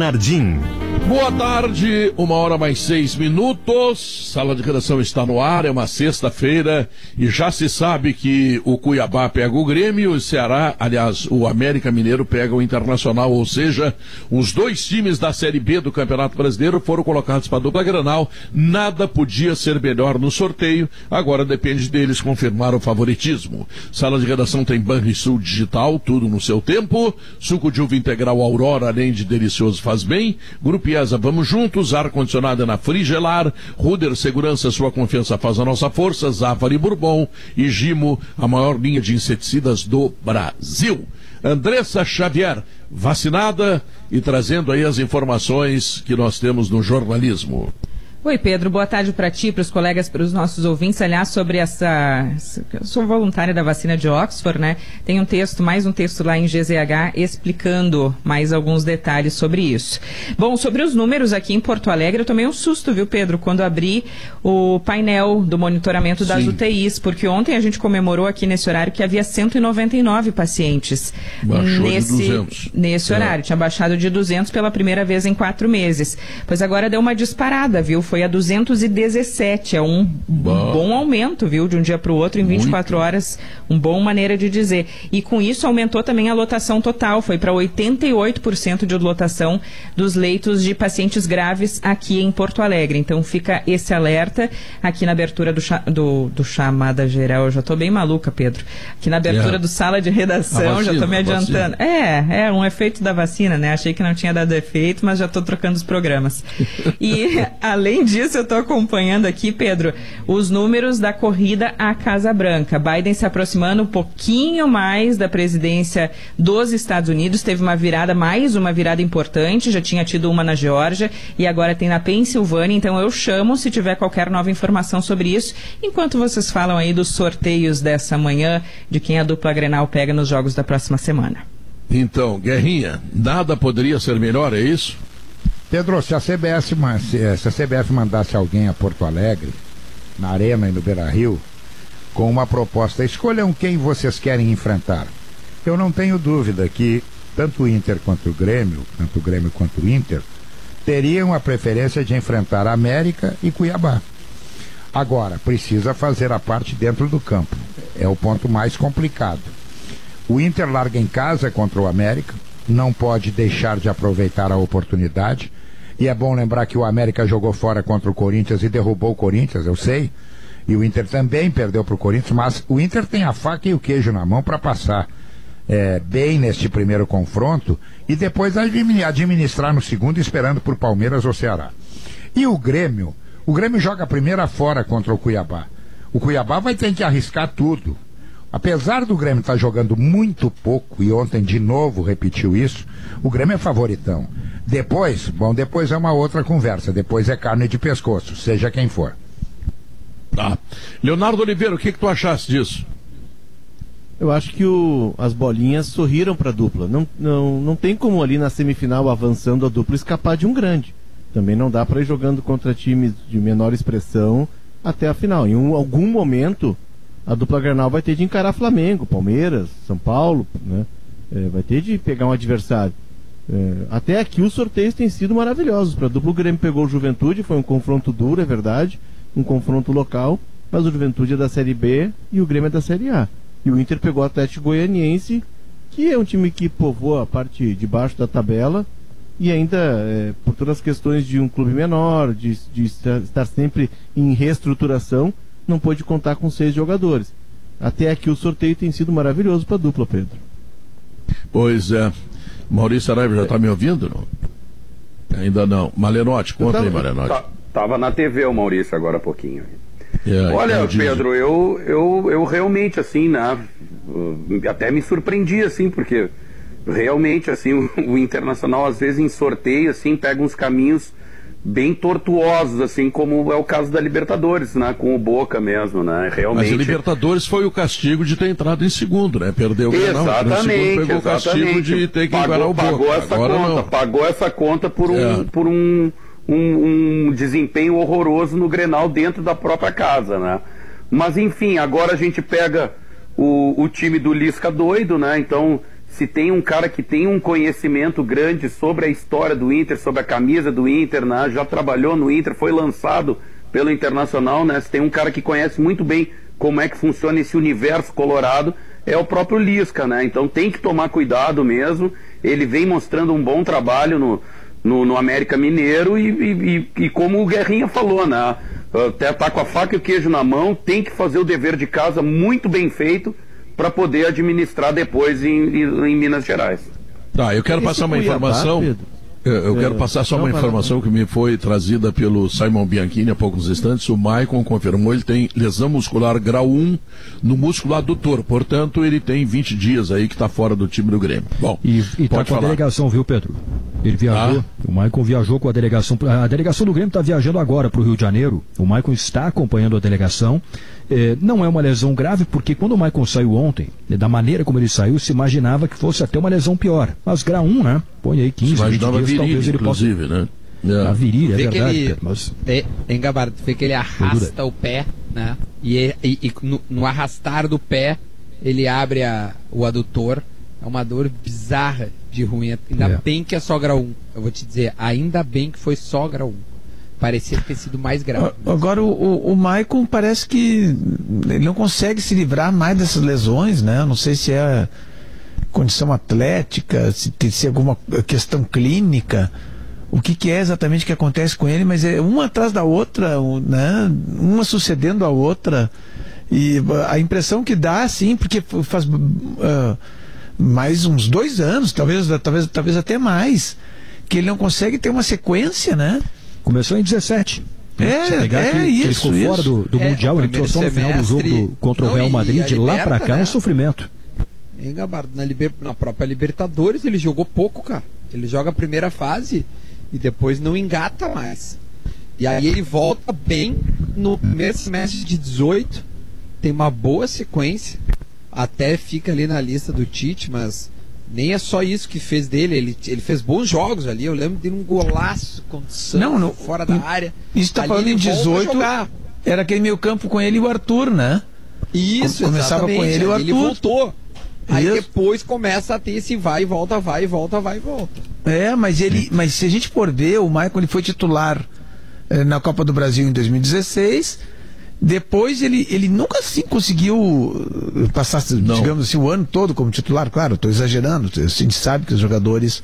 Nardim. Boa tarde, uma hora mais seis minutos. Sala de redação está no ar, é uma sexta-feira e já se sabe que o Cuiabá pega o Grêmio, o Ceará, aliás, o América Mineiro pega o Internacional, ou seja, os dois times da Série B do Campeonato Brasileiro foram colocados para a dupla Granal. Nada podia ser melhor no sorteio, agora depende deles confirmar o favoritismo. Sala de redação tem Banrisul Digital, tudo no seu tempo. Suco de uva integral Aurora, além de delicioso faz bem. Grupo IESA, vamos juntos. Ar-condicionado na Frigelar. Ruder Segurança, sua confiança faz a nossa força. Zafari Bourbon e Gimo, a maior linha de inseticidas do Brasil. Andressa Xavier, vacinada e trazendo aí as informações que nós temos no jornalismo. Oi, Pedro. Boa tarde para ti, para os colegas, para os nossos ouvintes. Aliás, sobre essa. Eu sou voluntária da vacina de Oxford, né? Tem um texto, mais um texto lá em GZH, explicando mais alguns detalhes sobre isso. Bom, sobre os números aqui em Porto Alegre, eu tomei um susto, viu, Pedro, quando abri o painel do monitoramento das Sim. UTIs, porque ontem a gente comemorou aqui nesse horário que havia 199 pacientes Baixou nesse, de 200. nesse É. horário. Tinha baixado de 200 pela primeira vez em quatro meses. Pois agora deu uma disparada, viu? Foi a 217. É um Bom. bom aumento, viu? De um dia para o outro em 24 horas. Um bom maneira de dizer. E com isso aumentou também a lotação total. Foi para 88% de lotação dos leitos de pacientes graves aqui em Porto Alegre. Então fica esse alerta aqui na abertura do, cha- do, do chamada geral. Eu já estou bem maluca, Pedro. Aqui na abertura É. do sala de redação, A já estou me vacina, adiantando. É, é um efeito da vacina, né? Achei que não tinha dado efeito, mas já estou trocando os programas. E além disso, eu estou acompanhando aqui, Pedro, os números da corrida à Casa Branca. Biden se aproximando um pouquinho mais da presidência dos Estados Unidos, teve uma virada, mais uma virada importante, já tinha tido uma na Geórgia e agora tem na Pensilvânia, então eu chamo se tiver qualquer nova informação sobre isso, enquanto vocês falam aí dos sorteios dessa manhã, de quem a dupla Grenal pega nos jogos da próxima semana. Então, Guerrinha, nada poderia ser melhor, é isso? Pedro, se a, CBS, eh, se a CBF mandasse alguém a Porto Alegre, na Arena e no Beira Rio, com uma proposta, escolham quem vocês querem enfrentar. Eu não tenho dúvida que tanto o Inter quanto o Grêmio, tanto o Grêmio quanto o Inter, teriam a preferência de enfrentar América e Cuiabá. Agora, precisa fazer a parte dentro do campo. É o ponto mais complicado. O Inter larga em casa contra o América, não pode deixar de aproveitar a oportunidade. E é bom lembrar que o América jogou fora contra o Corinthians e derrubou o Corinthians, eu sei. E o Inter também perdeu para o Corinthians, mas o Inter tem a faca e o queijo na mão para passar é, bem neste primeiro confronto e depois admi- administrar no segundo, esperando por Palmeiras ou Ceará. E o Grêmio, o Grêmio joga primeira fora contra o Cuiabá. O Cuiabá vai ter que arriscar tudo. Apesar do Grêmio estar jogando muito pouco, e ontem de novo repetiu isso, o Grêmio é favoritão. Depois, bom, depois é uma outra conversa, depois é carne de pescoço, seja quem for. Tá. Leonardo Oliveira, o que, que tu achaste disso? Eu acho que o- as bolinhas sorriram para a dupla. Não, não, não tem como ali na semifinal, avançando a dupla, escapar de um grande. Também não dá para ir jogando contra times de menor expressão até a final. Em um- algum momento, a dupla Granal vai ter de encarar Flamengo, Palmeiras, São Paulo, né? É, vai ter de pegar um adversário. É, até aqui os sorteios têm sido maravilhosos. Para a dupla o Grêmio pegou o Juventude, foi um confronto duro, é verdade, um confronto local, mas o Juventude é da Série B e o Grêmio é da Série A. E o Inter pegou o Atlético Goianiense, que é um time que povoa a parte de baixo da tabela e ainda, é, por todas as questões de um clube menor, de, de estar sempre em reestruturação, não pôde contar com seis jogadores. Até aqui o sorteio tem sido maravilhoso para a dupla, Pedro. Pois é. Maurício Araiva já está me ouvindo? Não? Ainda não. Malenotti, conta aí, tava- Malenotti. Tá- tava na TV o Maurício agora há pouquinho. É, Olha, Pedro, eu, eu, eu realmente, assim, né, até me surpreendi, assim, porque realmente, assim, o, o Internacional, às vezes, em sorteio, assim, pega uns caminhos bem tortuosos, assim, como é o caso da Libertadores, né, com o Boca mesmo, né, Mas realmente... a Libertadores foi o castigo de ter entrado em segundo, né? Perdeu o no segundo Exatamente, pegou o castigo de ter que encarar pagou, o Boca. pagou essa Agora conta, não. pagou essa conta por um, É. por um, um, um desempenho horroroso no Grenal dentro da própria casa, né? Mas enfim, agora a gente pega o, o time do Lisca doido, né? Então se tem um cara que tem um conhecimento grande sobre a história do Inter, sobre a camisa do Inter, né? já trabalhou no Inter, foi lançado pelo Internacional, né? Se tem um cara que conhece muito bem como é que funciona esse universo colorado, é o próprio Lisca, né? Então tem que tomar cuidado mesmo. Ele vem mostrando um bom trabalho no, no, no América Mineiro e, e, e, como o Guerrinha falou, né? Até tá com a faca e o queijo na mão, tem que fazer o dever de casa muito bem feito para poder administrar depois em, em, Minas Gerais. Tá, eu quero Esse passar uma Cuiabá, informação. Pedro? Eu, quero é, passar só uma informação que me foi trazida pelo Simon Bianchini há poucos instantes. O Maicon confirmou ele tem lesão muscular grau 1 no músculo adutor. Portanto, ele tem 20 dias aí que está fora do time do Grêmio. Bom, e, e tá com falar. a delegação, viu, Pedro? Ele viajou, ah. o Maicon viajou com a delegação. A delegação do Grêmio está viajando agora para o Rio de Janeiro. O Maicon está acompanhando a delegação. É, não é uma lesão grave, porque quando o Michael saiu ontem, né, da maneira como ele saiu, se imaginava que fosse até uma lesão pior. Mas grau 1, né? Põe aí 15, 20 dias, virilha, talvez ele possa... né? É. A virilha, é verdade. Ele, mas... é, em Gabardo, vê que ele arrasta o pé, né? E, e, e no, no, arrastar do pé, ele abre a, o adutor. É uma dor bizarra de ruim. Ainda é. bem que é só grau 1. Eu vou te dizer, ainda bem que foi só grau 1 parecia ter sido mais grave. Agora, o, o, o Michael parece que ele não consegue se livrar mais dessas lesões, né? Não sei se é condição atlética, se tem se é alguma questão clínica. O que, que, é exatamente que acontece com ele, mas é uma atrás da outra, né? uma sucedendo a outra. E a impressão que dá, assim, porque faz uh, mais uns dois anos, talvez, talvez, talvez até mais, que ele não consegue ter uma sequência, né? Começou em 17. É, é que, isso, ele ficou isso. fora do, do é, Mundial, ele entrou só no final do jogo do, contra o Real Madrid, de lá para cá né? é um sofrimento. Em Gabardo, na, liber, na própria Libertadores ele jogou pouco, cara. Ele joga a primeira fase e depois não engata mais. E aí ele volta bem no primeiro semestre de 18, tem uma boa sequência, até fica ali na lista do Tite, mas nem é só isso que fez dele, ele, ele fez bons jogos ali. Eu lembro de um golaço com não, não, fora da área. Isso está falando em 18. Era aquele meio campo com ele e o Arthur, né? Isso, Começava com ele e o Arthur. Ele voltou. Aí isso. depois começa a ter esse vai e volta, vai e volta, vai e volta. É, mas ele, mas se a gente for ver, o Michael ele foi titular eh, na Copa do Brasil em 2016 depois ele, ele nunca assim conseguiu uh, passar, Não. digamos assim, o ano todo como titular. Claro, estou exagerando. A gente sabe que os jogadores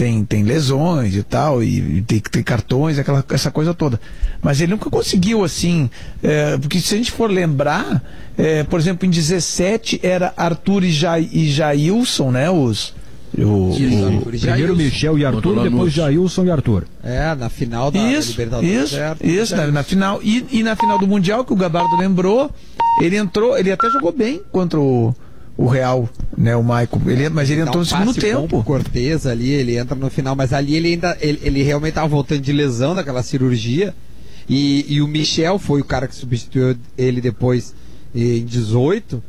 têm, têm lesões e tal, e, tem que ter cartões, aquela, essa coisa toda. Mas ele nunca conseguiu assim. É, porque se a gente for lembrar, é, por exemplo, em 17 era Arthur e, ja, e Jailson, né? Os, o, o, primeiro Michel e Arthur, depois Jailson e Arthur. É, na final da isso, Libertadores. Isso, certo, isso na, na, final. E, e, na final do Mundial, que o Gabardo lembrou, ele entrou, ele até jogou bem contra o, o Real, né, o Maicon. Ele, mas ele entrou um no segundo tempo. Cortez ali, ele entra no final, mas ali ele ainda, ele, ele realmente estava voltando de lesão daquela cirurgia. E, e o Michel foi o cara que substituiu ele depois em 18.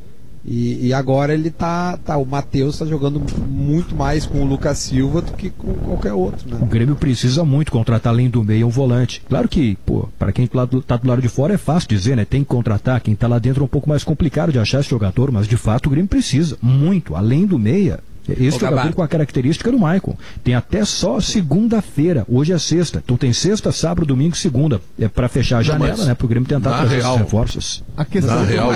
E, e, agora ele tá, tá o Matheus está jogando muito mais com o Lucas Silva do que com qualquer outro, né? O Grêmio precisa muito contratar além do meio um volante. Claro que, pô, para quem tá do, do lado de fora é fácil dizer, né? Tem que contratar, quem tá lá dentro é um pouco mais complicado de achar esse jogador, mas de fato o Grêmio precisa muito, além do meia, esse Ô, jogador Gabar. com a característica do Maicon. Tem até só segunda-feira. Hoje é sexta. Então tem sexta, sábado, domingo, segunda. É para fechar a janela, Não, né? Para o Grêmio tentar trazer real, reforços. A questão na real,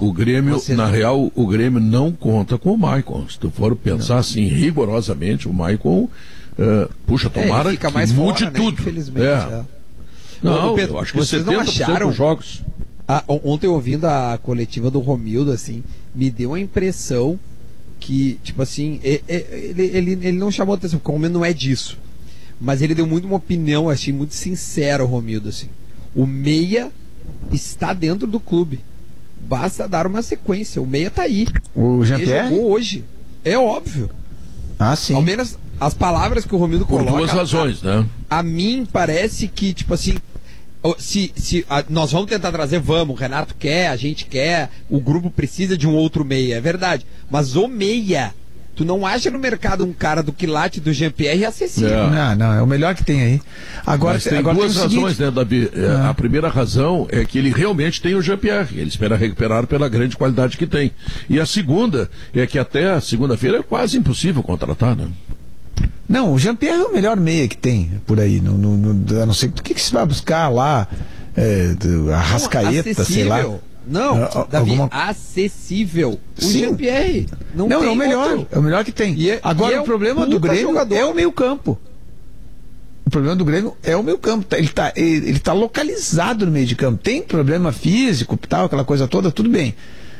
o, o Grêmio, na real, o Grêmio não conta com o Maicon. Se tu for pensar não. assim rigorosamente, o Maicon, uh, puxa, é, tomara é, que mais mude fora, né? tudo. Né? Infelizmente. É. É. Não, Pedro, eu acho que vocês não acharam jogos. Ah, ontem ouvindo a coletiva do Romildo, assim, me deu a impressão que, tipo assim, ele, ele, ele não chamou atenção, porque o Romildo não é disso. Mas ele deu muito uma opinião, achei muito sincero o Romildo, assim. O Meia está dentro do clube. Basta dar uma sequência. O Meia tá aí. O Jean-Pierre? jogou hoje. É óbvio. Ah, sim. Ao menos as palavras que o Romildo coloca. Por duas razões, a, né? A mim parece que, tipo assim, se, se a, nós vamos tentar trazer, vamos, o Renato quer, a gente quer, o grupo precisa de um outro meia, é verdade. Mas o meia Tu não acha no mercado um cara do quilate do Jean-Pierre acessível. É. Não, não, é o melhor que tem aí. Agora, Mas tem agora duas tem razões, seguinte, né, Davi? É, Ah. A primeira razão é que ele realmente tem o Jean-Pierre. Ele espera recuperar pela grande qualidade que tem. E a segunda é que até a segunda-feira é quase impossível contratar, né? Não, o Jean-Pierre é o melhor meia que tem por aí. No, no, no- a não ser o que, que você vai buscar lá. É, a Rascaeta, sei lá. Não, Ah, Davi, alguma- acessível. O. Jean-Pierre. Não, Não, é o melhor. outro. É o melhor que tem. E é- Agora e é o problema do Grêmio jogador. é o meio-campo. O problema do Grêmio é o meio-campo. Tá- Ele está ele, ele tá localizado no meio de campo. Tem problema físico, tal, aquela coisa toda, tudo bem.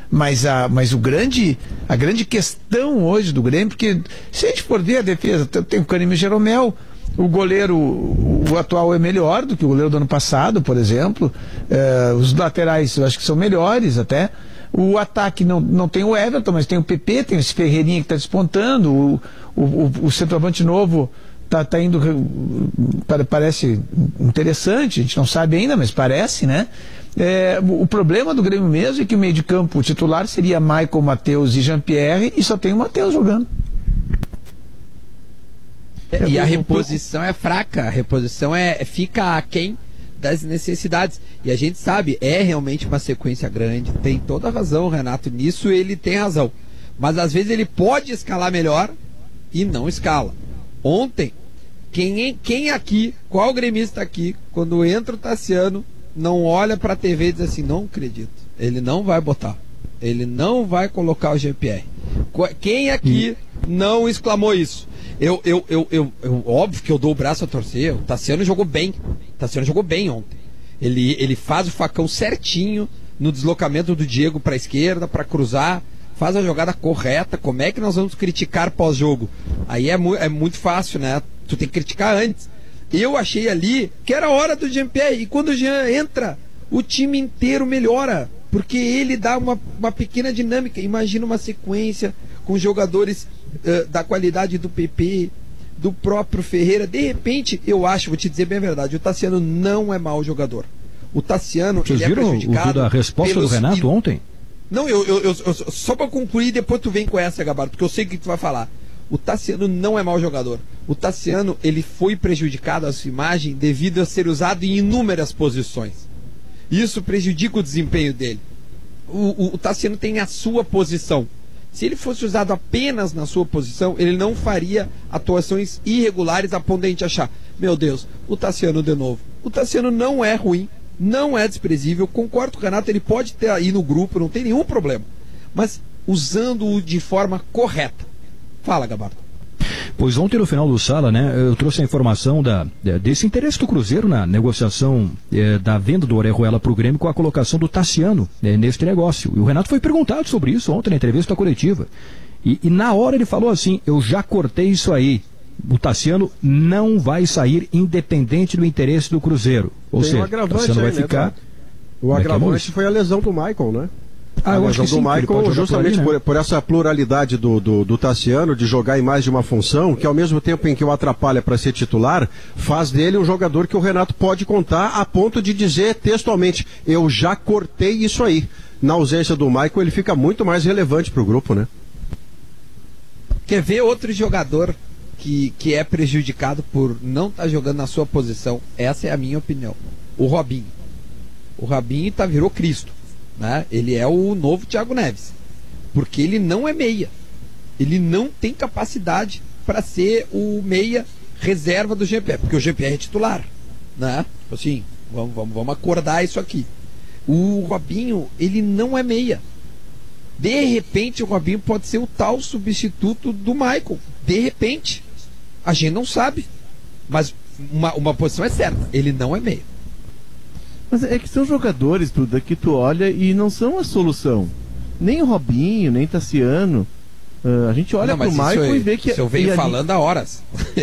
Mas, a, mas o grande, a grande questão hoje do Grêmio, porque se a gente for ver a defesa, tem o Canime Jeromel, o goleiro, o, atual é melhor do que o goleiro do ano passado, por exemplo. Eh, os laterais eu acho que são melhores até. O ataque não, não tem o Everton, mas tem o PP, tem esse Ferreirinha que está despontando. O, o, o, o centroavante novo tá, tá indo. pare- Parece interessante, a gente não sabe ainda, mas parece, né? É, o problema do Grêmio mesmo é que o meio de campo titular seria Michael, Matheus e Jean-Pierre e só tem o Matheus jogando. E a reposição é fraca, a reposição é fica aquém das necessidades. E a gente sabe, é realmente uma sequência grande, tem toda a razão, o Renato, nisso ele tem razão. Mas às vezes ele pode escalar melhor e não escala. Ontem, quem, quem aqui, qual gremista aqui, quando entra o Tassiano, não olha pra TV e diz assim, não acredito, ele não vai botar. Ele não vai colocar o GPR. Qu- Quem aqui não exclamou isso? Eu, eu, eu, eu, eu- óbvio que eu dou o braço a torcer. O Tassiano jogou bem. O Tassiano jogou bem ontem. Ele, ele faz o facão certinho no deslocamento do Diego para a esquerda, para cruzar, faz a jogada correta. Como é que nós vamos criticar pós-jogo? Aí é, mu é muito fácil, né? Tu tem que criticar antes. Eu achei ali que era a hora do Jean-Pierre. E quando o Jean entra, o time inteiro melhora. Porque ele dá uma, uma pequena dinâmica. Imagina uma sequência com jogadores eh, da qualidade do PP, do próprio Ferreira. De repente, eu acho, vou te dizer bem a verdade, o Tassiano não é mau jogador. O Tassiano, Vocês ele é viram o prejudicado vídeo da resposta do Renato ontem? não, eu, eu, eu- só pra concluir, depois tu vem com essa, Gabardo, porque eu sei o que tu vai falar. O Tassiano não é mau jogador. O Tassiano, ele foi prejudicado a sua imagem devido a ser usado em inúmeras posições. Isso prejudica o desempenho dele. O, o, o Tassiano tem a sua posição. Se ele fosse usado apenas na sua posição, ele não faria atuações irregulares a ponto de a gente achar, meu Deus, o Tassiano de novo. O Tassiano não é ruim, não é desprezível. Concordo com o Renato, ele pode ter aí no grupo, não tem nenhum problema. Mas usando-o de forma correta. Fala, Gabardo. Pois ontem no final do Sala, né, eu trouxe a informação da, de- desse interesse do Cruzeiro na negociação eh, da venda do Orejuela para o Grêmio com a colocação do Tassiano eh, neste negócio. E o Renato foi perguntado sobre isso ontem na entrevista coletiva. E, e na hora ele falou assim: eu já cortei isso aí. O Tassiano não vai sair independente do interesse do Cruzeiro. Ou Tem um seja, o agravante Tassiano vai aí, né, ficar. Eduardo? O é é, agravante Maurício? foi a lesão do Michael, né? Ah, a eu acho lesão que sim, do que ele pode Michael, justamente ali, por, né? por essa pluralidade do, do, do Tassiano, de jogar em mais de uma função, que ao mesmo tempo em que o atrapalha para ser titular, faz dele um jogador que o Renato pode contar a ponto de dizer textualmente: eu já cortei isso aí. Na ausência do Michael, ele fica muito mais relevante para o grupo, né? Quer ver outro jogador que, que é prejudicado por não estar jogando na sua posição? Essa é a minha opinião. O Robinho. O Robinho tá, virou Cristo. Né? Ele é o novo Thiago Neves. Porque ele não é meia. Ele não tem capacidade para ser o meia reserva do GPR. Porque o GPR é titular. Né? Assim, vamos, vamos, vamos acordar isso aqui. O Robinho, ele não é meia. De repente, o Robinho pode ser o tal substituto do Michael. De repente. A gente não sabe. Mas uma, uma posição é certa: ele não é meia. Mas é que são jogadores, Duda, que tu olha e não são a solução. Nem o Robinho, nem Tassiano. Ah, a gente olha não, pro Michael e vê que. isso eu venho ali- falando há horas.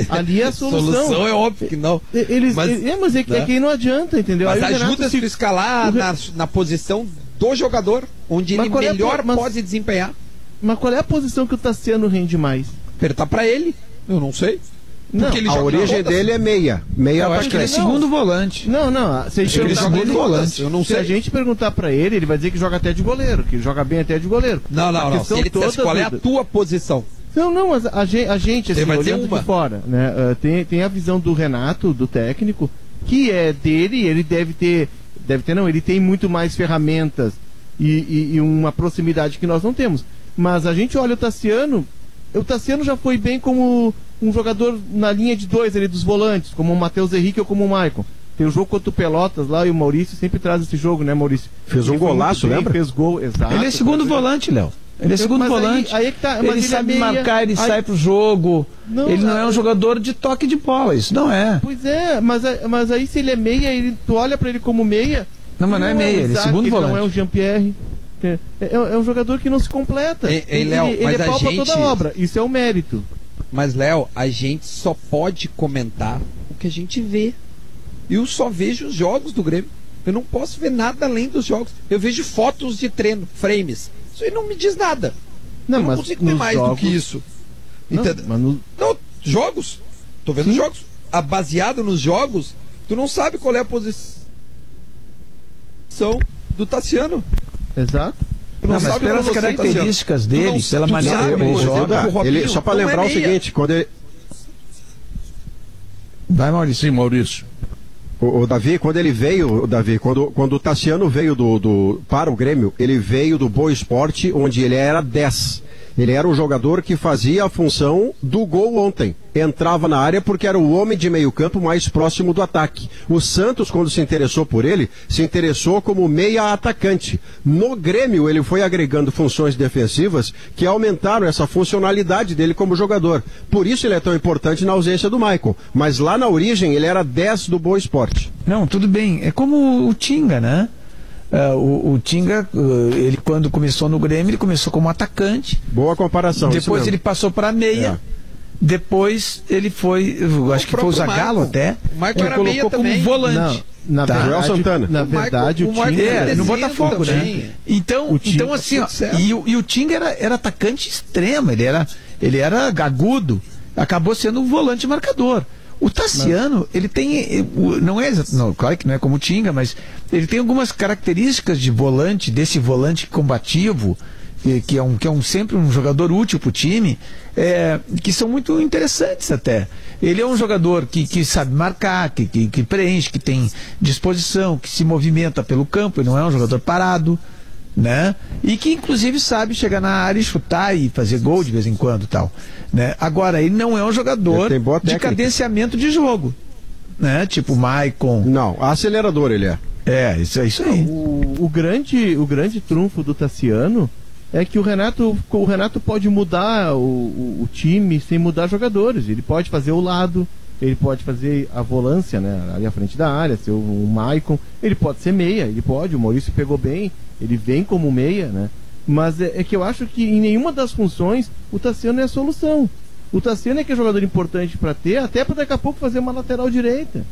Ali é a solução. é óbvio que não. Eles, Mas- é, mas é, que- é né? que aí não adianta, entendeu? Mas Aí ajuda se- tu escalar Re- na, na posição do jogador, onde Mas ele é melhor mas- pode desempenhar. Mas qual é a posição que o Tassiano rende mais? Perguntar pra ele. Eu não sei. Não, Porque ele A origem dele é meia. Meia Eu acho que ele é segundo volante. Não, não. Se a gente Ele ele- segundo volante. Eu não Se a sei. gente perguntar pra ele, ele vai dizer que joga até de goleiro, que joga bem até de goleiro. Não, não, não. Se ele dissesse qual é a tua posição. Não, não, mas a, gen- a gente, assim, olhando uma. de fora, né? ah, tem, tem a visão do Renato, do técnico, que é dele, ele deve ter, deve ter não, ele tem muito mais ferramentas e, e- e uma proximidade que nós não temos. Mas a gente olha o Tassiano, o Tassiano já foi bem como um jogador na linha de dois ali dos volantes, como o Matheus Henrique ou como o Maicon. Tem o jogo contra o Pelotas lá e o Maurício sempre traz esse jogo, né, Maurício? Fez um golaço, bem, lembra? Fez gol, exato. Ele é segundo volante, Léo. Ele é segundo Mas aí- volante. aí é que tá, mas ele, ele é sabe meia- marcar, ele aí- sai pro jogo. Não, ele não é um aí- jogador de toque de bola, isso não é. Pois é, mas, a- mas aí se ele é meia, ele, tu olha pra ele como meia. Não, mas não é meia, o ele é segundo Não é volante. o Jean-Pierre. É, é- é um jogador que não se completa. Ei, ei, Léo, ele, mas ele a é pau pra gente- toda a obra. Isso é o mérito. Mas, Léo, a gente só pode comentar o que a gente vê. Eu só vejo os jogos do Grêmio. Eu não posso ver nada além dos jogos. Eu vejo fotos de treino, frames. Isso aí não me diz nada. Não, eu não mas consigo ver mais do jogos- que isso. Não, mas no- Não, jogos. Tô vendo jogos. Ah, baseado nos jogos, tu não sabe qual é a posição do Tassiano. Exato. Tu não, Não, mas sabe pelas o Tassiano. características dele, não- pela maneira sabe, como ele o- joga. ele, só para não é lembrar o seguinte, quando ele, Vai, Maurício. Sim, Maurício. O, o Davi, quando ele veio, o Davi, quando, quando o Tassiano veio do, do- para o Grêmio, ele veio do Boa Esporte, onde ele era 10. Ele era um jogador que fazia a função do gol ontem. Entrava na área porque era o homem de meio campo mais próximo do ataque. O Santos, quando se interessou por ele, se interessou como meia atacante. No Grêmio, ele foi agregando funções defensivas que aumentaram essa funcionalidade dele como jogador. Por isso ele é tão importante na ausência do Michael. Mas lá na origem, ele era 10 do Boa Esporte. Não, tudo bem. É como o Tinga, né? É, o, o Tinga, eh, ele quando começou no Grêmio, ele começou como atacante. Boa comparação. isso depois mesmo. ele passou para meia. É. Depois ele foi, eu acho que foi o Zagallo Maicon. até. O que era colocou meia como também. volante. Não, na Tá. Joel verdade, Santana. na O verdade, o, o Michael time É, no Botafogo, também. né? Então, O Tinga- então assim, ó, certo. e, o- e o Tinga era, era atacante extremo, ele era, ele era agudo, acabou sendo um volante marcador. O Tassiano, ele tem, eh, não é, não, claro que não é como o Tinga, mas ele tem algumas características de volante, desse volante combativo, eh, que é, um, que é um, sempre um jogador útil para o time, eh, que são muito interessantes até. Ele é um jogador que, que sabe marcar, que, que, que preenche, que tem disposição, que se movimenta pelo campo, ele não é um jogador parado, né? E que inclusive sabe chegar na área e chutar e fazer gol de vez em quando tal, né? Agora, ele não é um jogador de cadenciamento de jogo, né? Tipo Maicon. Não, acelerador ele é. É, isso é isso aí. o, o grande, o grande trunfo do Tassiano é que o Renato, o Renato pode mudar o, o, o time sem mudar jogadores. Ele pode fazer o lado, ele pode fazer a volância, né, ali à frente da área, ser o, o Maicon, ele pode ser meia, ele pode, o Maurício pegou bem, ele vem como meia, né? Mas é, é que eu acho que em nenhuma das funções o Tassiano é a solução. O Tassiano é que é jogador importante para ter, até para daqui a pouco fazer uma lateral direita.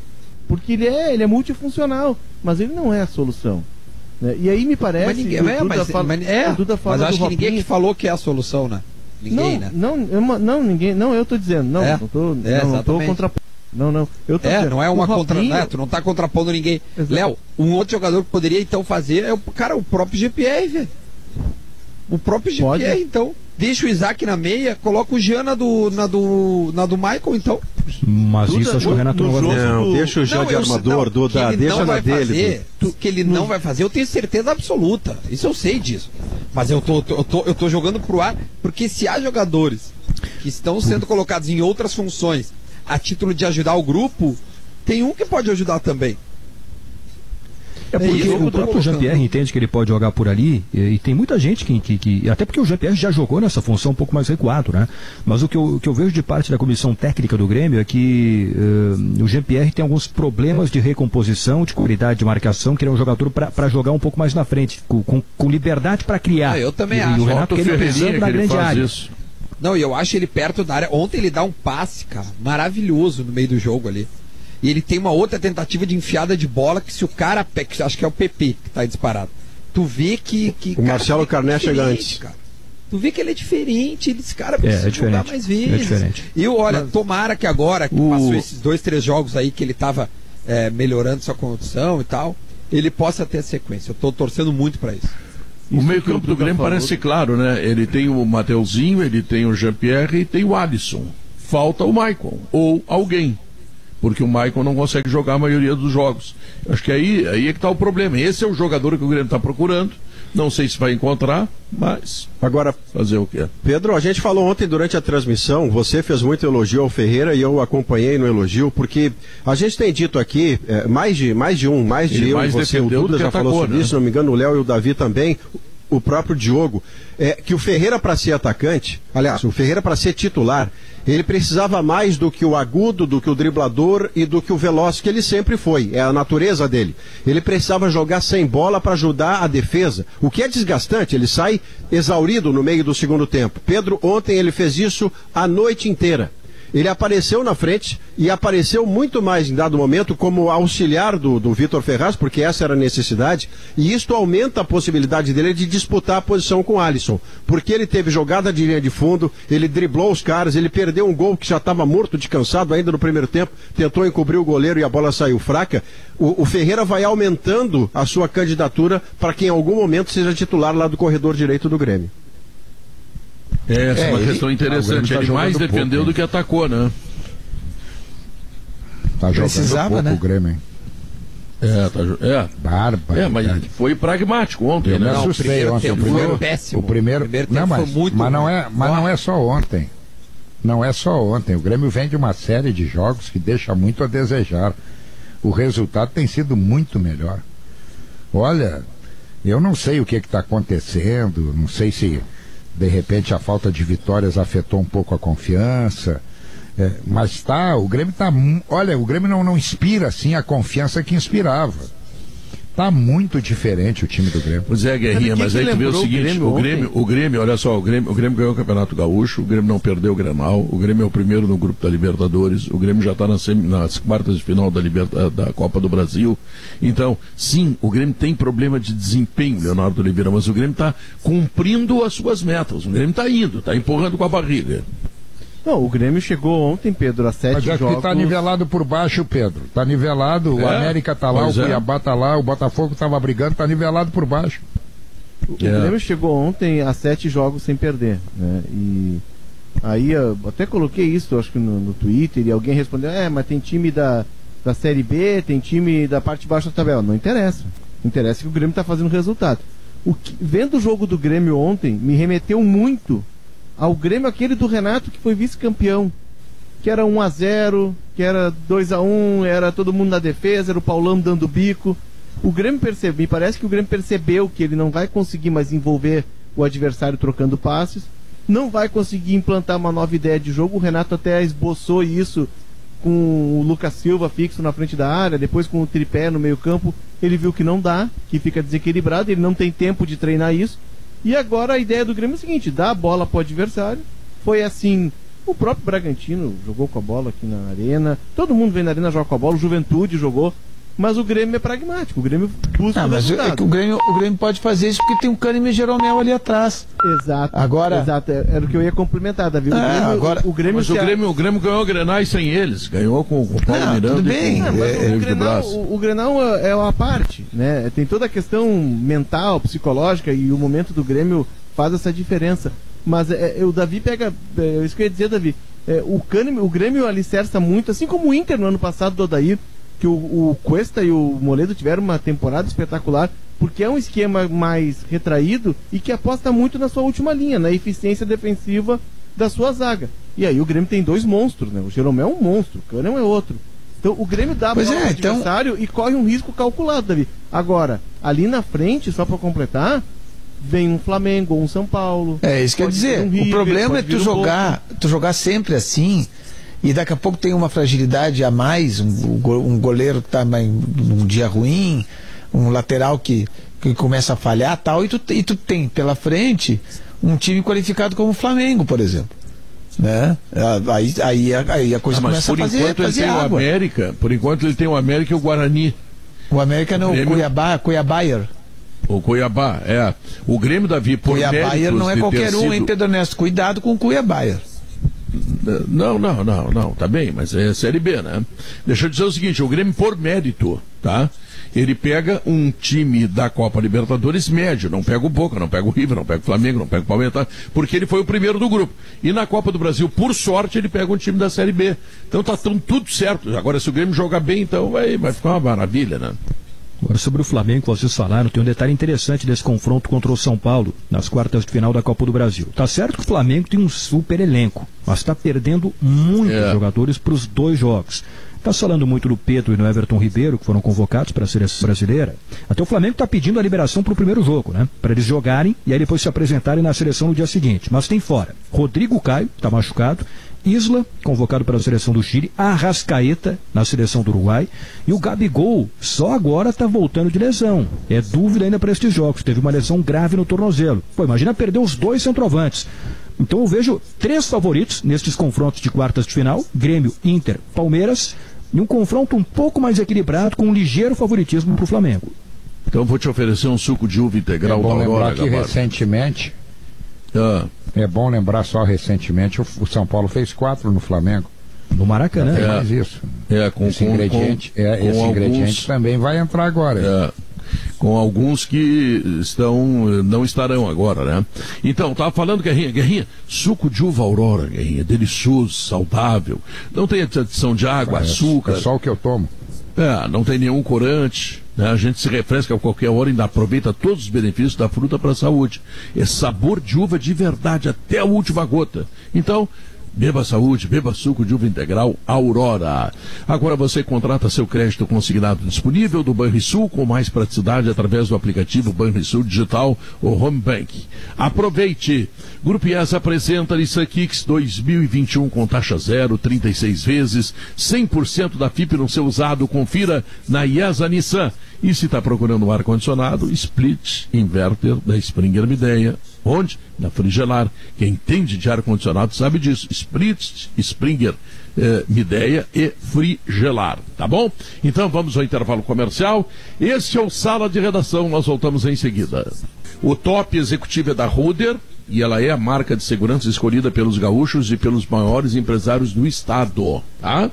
Porque ele é, ele é multifuncional, mas ele não é a solução. né? E aí me parece. Mas ninguém, é, mas, fala- mas- é, fala mas acho que ninguém que falou que é a solução, né? Ninguém, não, né? não, eu não, ninguém. Não, eu tô dizendo. Não, É, não tô, é, não, não tô exatamente. Não, não. Eu tô É, dizendo, não é uma contra. Robinho- né, tu não tá contrapondo ninguém. Exato. Léo, um outro jogador que poderia então fazer é o cara, o próprio GPR, velho. O próprio GPR, Pode. então. Deixa o Isaac na meia, coloca o Jean na do, na do, na do Michael, então. Mas Duda, isso acho que o Renato não vai fazer. Não, deixa o Jean Não, de armador, não, Duda, deixa na dele. fazer, tu- que ele não vai fazer, eu tenho certeza absoluta. Isso eu sei disso. Mas eu tô, eu tô, eu tô jogando pro ar, porque se há jogadores que estão sendo colocados em outras funções a título de ajudar o grupo, tem um que pode ajudar também. É porque isso que eu o próprio. Jean-Pierre entende que ele pode jogar por ali, e, e tem muita gente que, que, que- Até porque o Jean-Pierre já jogou nessa função um pouco mais recuado, né? Mas o que eu, que eu vejo de parte da comissão técnica do Grêmio é que eh, o Jean-Pierre tem alguns problemas de recomposição, de qualidade de marcação, que ele é um jogador para jogar um pouco mais na frente, com, com, com liberdade para criar. Ah, eu também e, acho. E o Renato Falta o quer ele Ferreirinha pisando que na grande faz área. isso. Não, e eu acho ele perto da área. Ontem ele dá um passe, cara, maravilhoso no meio do jogo ali. E ele tem uma outra tentativa de enfiada de bola que se o cara, que acho que é o PP que tá aí disparado. Tu vê que, que O Marcelo vê que é Carné chega diferente, antes. Cara. Tu vê que ele é diferente, esse cara precisa é diferente, jogar mais vezes. é diferente. E olha, tomara que agora que O- passou esses dois, três jogos aí que ele tava é, melhorando sua condição e tal, ele possa ter sequência. Eu tô torcendo muito pra isso. O Isso meio que o campo do Grêmio parece claro, né? Ele tem o Mateuzinho, ele tem o Jean-Pierre e tem o Alisson. Falta o Maicon, ou alguém. Porque o Maicon não consegue jogar a maioria dos jogos. Acho que aí, aí é que está o problema. Esse é o jogador que o Grêmio está procurando. Não sei se vai encontrar, mas Agora, fazer o quê? Pedro, a gente falou ontem durante a transmissão, você fez muito elogio ao Ferreira e eu acompanhei no elogio, porque a gente tem dito aqui, eh, mais, de, mais de um, mais de Ele eu mais você, o Duda já atacou, falou sobre né? isso, não me engano, o Léo e o Davi também, o próprio Diogo, é, que o Ferreira para ser atacante, aliás, o Ferreira para ser titular, ele precisava mais do que o agudo, do que o driblador e do que o veloz, que ele sempre foi, é a natureza dele. Ele precisava jogar sem bola para ajudar a defesa, o que é desgastante, ele sai exaurido no meio do segundo tempo. Pedro, ontem ele fez isso a noite inteira. Ele apareceu na frente e apareceu muito mais em dado momento como auxiliar do, do Vitor Ferraz, porque essa era a necessidade, e isto aumenta a possibilidade dele de disputar a posição com o Alisson, porque ele teve jogada de linha de fundo, ele driblou os caras, ele perdeu um gol que já estava morto de cansado ainda no primeiro tempo, tentou encobrir o goleiro e a bola saiu fraca. O, o Ferreira vai aumentando a sua candidatura para que em algum momento seja titular lá do corredor direito do Grêmio. É, essa é, É, uma ele- questão Ah, o interessante. Grêmio tá ele mais defendeu pouco, do que atacou, né? Tá jogando Precisava, pouco né? o Grêmio, hein? É, tá, jo- é. Barba. É, mas foi pragmático ontem, Eu me né? Não, o assustei primeiro ontem. O tempo foi primeiro, péssimo. o primeiro, O primeiro não, mas, foi muito mas não é, mas não é só ontem. Não é só ontem. O Grêmio vem de uma série de jogos que deixa muito a desejar. O resultado tem sido muito melhor. Olha, eu não sei o que está acontecendo, não sei se de repente a falta de vitórias afetou um pouco a confiança. é, mas tá, o Grêmio tá. Olha, o Grêmio não, não inspira assim a confiança que inspirava. Tá muito diferente o time do Grêmio. Pois é, Guerrinha, mas aí tu vê o lembrou o seguinte, Grêmio o Grêmio, o Grêmio, olha só, o Grêmio, o Grêmio ganhou o Campeonato Gaúcho, o Grêmio não perdeu o Grenal, o Grêmio é o primeiro no grupo da Libertadores, o Grêmio já está nas, nas quartas de final da, Liberta, da Copa do Brasil. Então, sim, o Grêmio tem problema de desempenho, Leonardo Oliveira, mas o Grêmio está cumprindo as suas metas. O Grêmio está indo, está empurrando com a barriga. Não, o Grêmio chegou ontem, Pedro, a sete Mas é que jogos. tá nivelado por baixo, Pedro. Tá nivelado, o É, América tá lá, o pois é. Cuiabá tá lá, o Botafogo tava brigando, tá nivelado por baixo. O É. Grêmio chegou ontem a sete jogos sem perder, né? E aí eu até coloquei isso, acho que no, no Twitter, e alguém respondeu, é, mas tem time da, da Série B, tem time da parte de baixo da tabela. Não interessa. Interessa que o Grêmio está fazendo resultado. O que- vendo o jogo do Grêmio ontem, me remeteu muito ao Grêmio aquele do Renato que foi vice-campeão. Que era 1 a 0 que era 2 a 1 era todo mundo na defesa, era o Paulão dando bico. O Grêmio percebeu, me parece que o Grêmio percebeu que ele não vai conseguir mais envolver o adversário trocando passes, não vai conseguir implantar uma nova ideia de jogo. O Renato até esboçou isso com o Lucas Silva fixo na frente da área, depois com o tripé no meio-campo. Ele viu que não dá, que fica desequilibrado, ele não tem tempo de treinar isso. E agora a ideia do Grêmio é o seguinte: dá a bola pro adversário. Foi assim. O próprio Bragantino jogou com a bola aqui na arena. Todo mundo vem na arena joga com a bola. O Juventude jogou. Mas o Grêmio é pragmático. O Grêmio busca Ah, o mas resultado. é que o Grêmio, o Grêmio pode fazer isso porque tem um Kahneman e Jeromel ali atrás. Exato. Agora- Exato. é- Era o que eu ia complementar, Davi. O É, Grêmio, agora- o Grêmio Mas o Grêmio, o Grêmio ganhou o Grenais sem eles, ganhou com, com o Paulo Não, Miranda tudo e bem, com o mas é, o, David Grenal, o, o Grenal é é uma parte, né? Tem toda a questão mental, psicológica e o momento do Grêmio faz essa diferença. Mas é, é, o Davi pega, é, isso que eu ia dizer, Davi, é, o, Kahneman, o Grêmio alicerça muito, assim como o Inter no ano passado do Odair, que o, o Cuesta e o Moledo tiveram uma temporada espetacular, porque é um esquema mais retraído e que aposta muito na sua última linha, na eficiência defensiva da sua zaga. E aí o Grêmio tem dois monstros, né? O Jeromel é um monstro, o Kahneman é outro. Então o Grêmio dá a Pois bola é, então- adversário e corre um risco calculado, Davi. Agora, ali na frente, só pra completar, vem um Flamengo ou um São Paulo. É isso que eu ia Pode dizer. um o River, problema é tu vir um jogar, tu jogar sempre assim e daqui a pouco tem uma fragilidade a mais, um, um go- um goleiro que tá mais- num dia ruim, um lateral que, que começa a falhar tal, e tu, e tu tem pela frente um time qualificado como o Flamengo, por exemplo. Né? Aí, aí, a- aí a coisa Ah, começa a por fazer, enquanto ele fazer tem o água. América, por enquanto ele tem o América e o Guarani. O América não, o Grêmio- Cuiabá, Cuiabáyer. O Cuiabá, é. O Grêmio Davi, por Cuiabáyer méritos não é qualquer um, sido- hein, Pedro Ernesto? Cuidado com o Cuiabáyer. Não, não, não, não, tá bem, mas é Série B, né? Deixa eu dizer o seguinte, o Grêmio por mérito, tá? ele pega um time da Copa Libertadores médio, não pega o Boca, não pega o River, não pega o Flamengo, não pega o Palmeiras, porque ele foi o primeiro do grupo. E na Copa do Brasil, por sorte, ele pega um time da Série B. Então tá tão, tudo certo. Agora, se o Grêmio jogar bem, então vai, vai ficar uma maravilha, né? Agora, sobre o Flamengo, vocês falaram, tem um detalhe interessante desse confronto contra o São Paulo nas quartas de final da Copa do Brasil. Tá certo que o Flamengo tem um super elenco, mas está perdendo muitos é. jogadores para os dois jogos. Está falando muito do Pedro e do Everton Ribeiro, que foram convocados para a seleção brasileira. Até o Flamengo está pedindo a liberação para o primeiro jogo, né? Para eles jogarem e aí depois se apresentarem na seleção no dia seguinte. Mas tem fora. Rodrigo Caio, está machucado. Isla, convocado para a seleção do Chile, Arrascaeta, na seleção do Uruguai, e o Gabigol só agora está voltando de lesão. É dúvida ainda para estes jogos, teve uma lesão grave no tornozelo. Pô, imagina perder os dois centroavantes. Então eu vejo três favoritos nestes confrontos de quartas de final: Grêmio, Inter, Palmeiras, e um confronto um pouco mais equilibrado, com um ligeiro favoritismo para o Flamengo. Então vou te oferecer um suco de uva integral é bom da Aurora, lembrar que recentemente ah. É bom lembrar só recentemente o, o, São Paulo fez quatro no Flamengo. No Maracanã. É, mais isso. É, com, esse com, ingrediente, com, é, com esse alguns, ingrediente também vai entrar agora. É, com alguns que estão não estarão agora, né? Então, tava falando, Guerrinha, Guerrinha, suco de uva aurora, Guerrinha, delicioso, saudável, não tem adição de água, é, açúcar. É só o que eu tomo. É, não tem nenhum corante. Né? A gente se refresca a qualquer hora e ainda aproveita todos os benefícios da fruta para a saúde. É sabor de uva de verdade até a última gota. Então, Beba saúde, beba suco de uva integral Aurora. Agora você contrata seu crédito consignado disponível do Banrisul com mais praticidade através do aplicativo Banrisul Digital ou Home Bank. Aproveite! Grupo IES apresenta Nissan Kicks 2021 com taxa zero, 36 vezes, 100% da FIP no seu usado. Confira na IESA Nissan. E se está procurando um ar-condicionado, split inverter da Springer Mideia. Onde? Na Frigelar. Quem entende de ar-condicionado sabe disso. Split, Springer, eh, Mideia e Frigelar. Tá bom? Então vamos ao intervalo comercial. Este é o Sala de Redação. Nós voltamos em seguida. O top executivo é da Ruder e ela é a marca de segurança escolhida pelos gaúchos e pelos maiores empresários do estado, tá?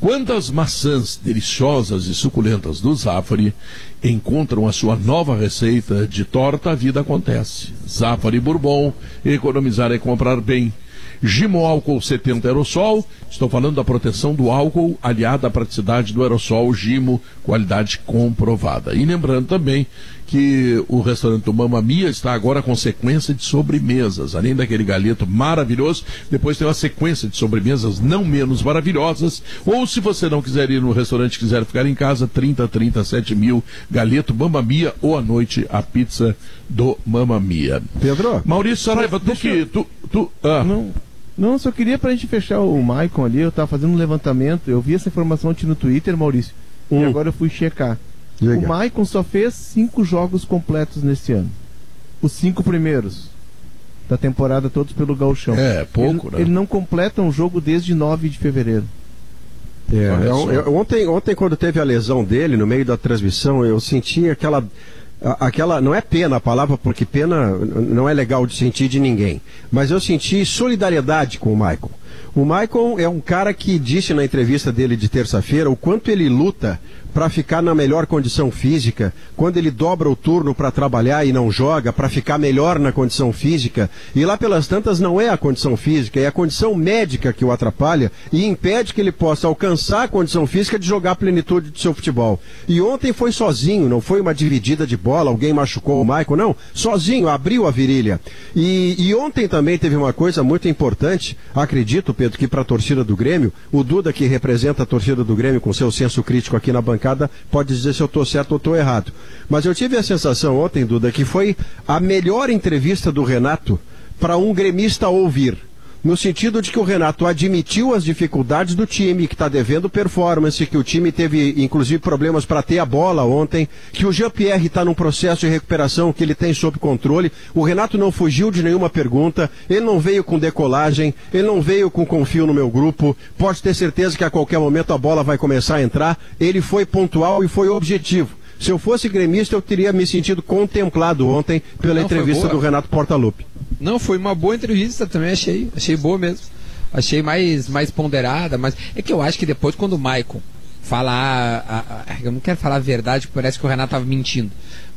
Quando as maçãs deliciosas e suculentas do Zafari encontram a sua nova receita de torta, a vida acontece. Zafari Bourbon, economizar é comprar bem. Gimo álcool 70 aerosol, estou falando da proteção do álcool aliada à praticidade do aerosol Gimo, qualidade comprovada. E lembrando também que o restaurante do Mamma Mia está agora com sequência de sobremesas. Além daquele galeto maravilhoso, depois tem uma sequência de sobremesas não menos maravilhosas. Ou se você não quiser ir no restaurante, quiser ficar em casa, 30, 37 mil, galeto Mamma Mia ou à noite a pizza do Mamma Mia. Pedro? Maurício Saraiva, tu que. Tu, tu, ah. Não. Não, só queria pra gente fechar o Maicon ali, eu tava fazendo um levantamento, eu vi essa informação aqui no Twitter, Maurício, hum. e agora eu fui checar. Legal. O Maicon só fez cinco jogos completos nesse ano. Os cinco primeiros da temporada, todos pelo Galchão. É, pouco, ele, né? Ele não completa um jogo desde 9 de fevereiro. É, eu, eu, ontem, ontem, quando teve a lesão dele, no meio da transmissão, eu senti aquela aquela não é pena a palavra porque pena não é legal de sentir de ninguém, mas eu senti solidariedade com o Michael. O Michael é um cara que disse na entrevista dele de terça-feira o quanto ele luta para ficar na melhor condição física, quando ele dobra o turno para trabalhar e não joga, para ficar melhor na condição física, e lá pelas tantas não é a condição física, é a condição médica que o atrapalha e impede que ele possa alcançar a condição física de jogar a plenitude do seu futebol. E ontem foi sozinho, não foi uma dividida de bola, alguém machucou o Michael, não, sozinho, abriu a virilha. E, e ontem também teve uma coisa muito importante, acredito, Pedro, que para a torcida do Grêmio, o Duda, que representa a torcida do Grêmio com seu senso crítico aqui na bancada, bancada pode dizer se eu estou certo ou estou errado. Mas eu tive a sensação ontem, Duda, que foi a melhor entrevista do Renato para um gremista ouvir no sentido de que o Renato admitiu as dificuldades do time, que está devendo performance, que o time teve inclusive problemas para ter a bola ontem, que o Jean-Pierre está num processo de recuperação que ele tem sob controle. O Renato não fugiu de nenhuma pergunta, ele não veio com decolagem, ele não veio com confio no meu grupo. Pode ter certeza que a qualquer momento a bola vai começar a entrar. Ele foi pontual e foi objetivo. Se eu fosse gremista, eu teria me sentido contemplado ontem pela não, entrevista do Renato Portaluppi. Não, foi uma boa entrevista também, achei. Achei boa mesmo. Achei mais, mais ponderada, mas é que eu acho que depois quando o Maicon falar. A, a, eu não quero falar a verdade, parece que o Renato tava mentindo.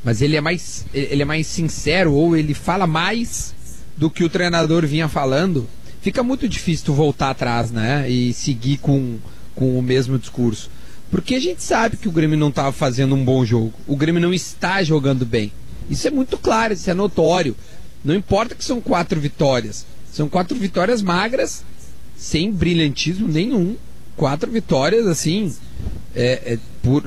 Mas ele é mais. Ele é mais sincero, ou ele fala mais do que o treinador vinha falando. Fica muito difícil tu voltar atrás, né? E seguir com, com o mesmo discurso. Porque a gente sabe que o Grêmio não estava fazendo um bom jogo. O Grêmio não está jogando bem. Isso é muito claro, isso é notório. Não importa que são quatro vitórias. São quatro vitórias magras, sem brilhantismo nenhum. Quatro vitórias, assim. É, é por,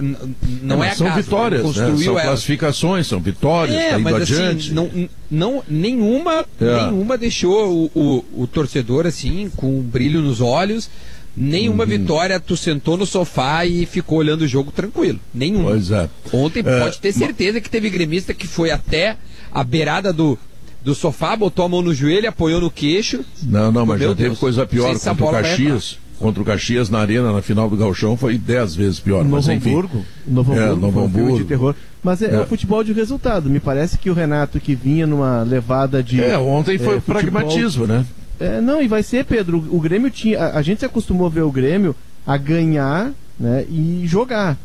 não é, é são acaso, vitórias, né? são ela. classificações, são vitórias, é, tá mas adiante. Assim, não, não, nenhuma, é. nenhuma deixou o, o, o, torcedor assim com um brilho nos olhos. Nenhuma uhum. vitória, tu sentou no sofá e ficou olhando o jogo tranquilo. Nenhuma. Pois é. Ontem é, pode ter certeza que teve gremista que foi até a beirada do, do sofá, botou a mão no joelho, apoiou no queixo. Não, não, mas já Deus, teve coisa pior contra o Caxias. Contra o Caxias na arena, na final do Galchão, foi dez vezes pior. Novo mas, enfim. Hamburgo. Novo Hamburgo. É, Novo Hamburgo. Um de terror. Mas é, é, o futebol de resultado. Me parece que o Renato, que vinha numa levada de. É, ontem foi é, pragmatismo, futebol... né? É, não, e vai ser, Pedro. O Grêmio tinha. A, a, gente se acostumou a ver o Grêmio a ganhar né, e jogar.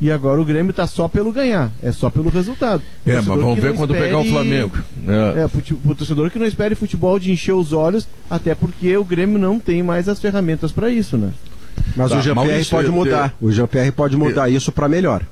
E agora o Grêmio está só pelo ganhar, é só pelo resultado. É, mas vamos ver quando espere... pegar o Flamengo. É, é o torcedor que não espere futebol de encher os olhos, até porque o Grêmio não tem mais as ferramentas para isso, né? Mas tá, o Jean-Pierre pode mudar. O Jean-Pierre pode mudar isso para melhor.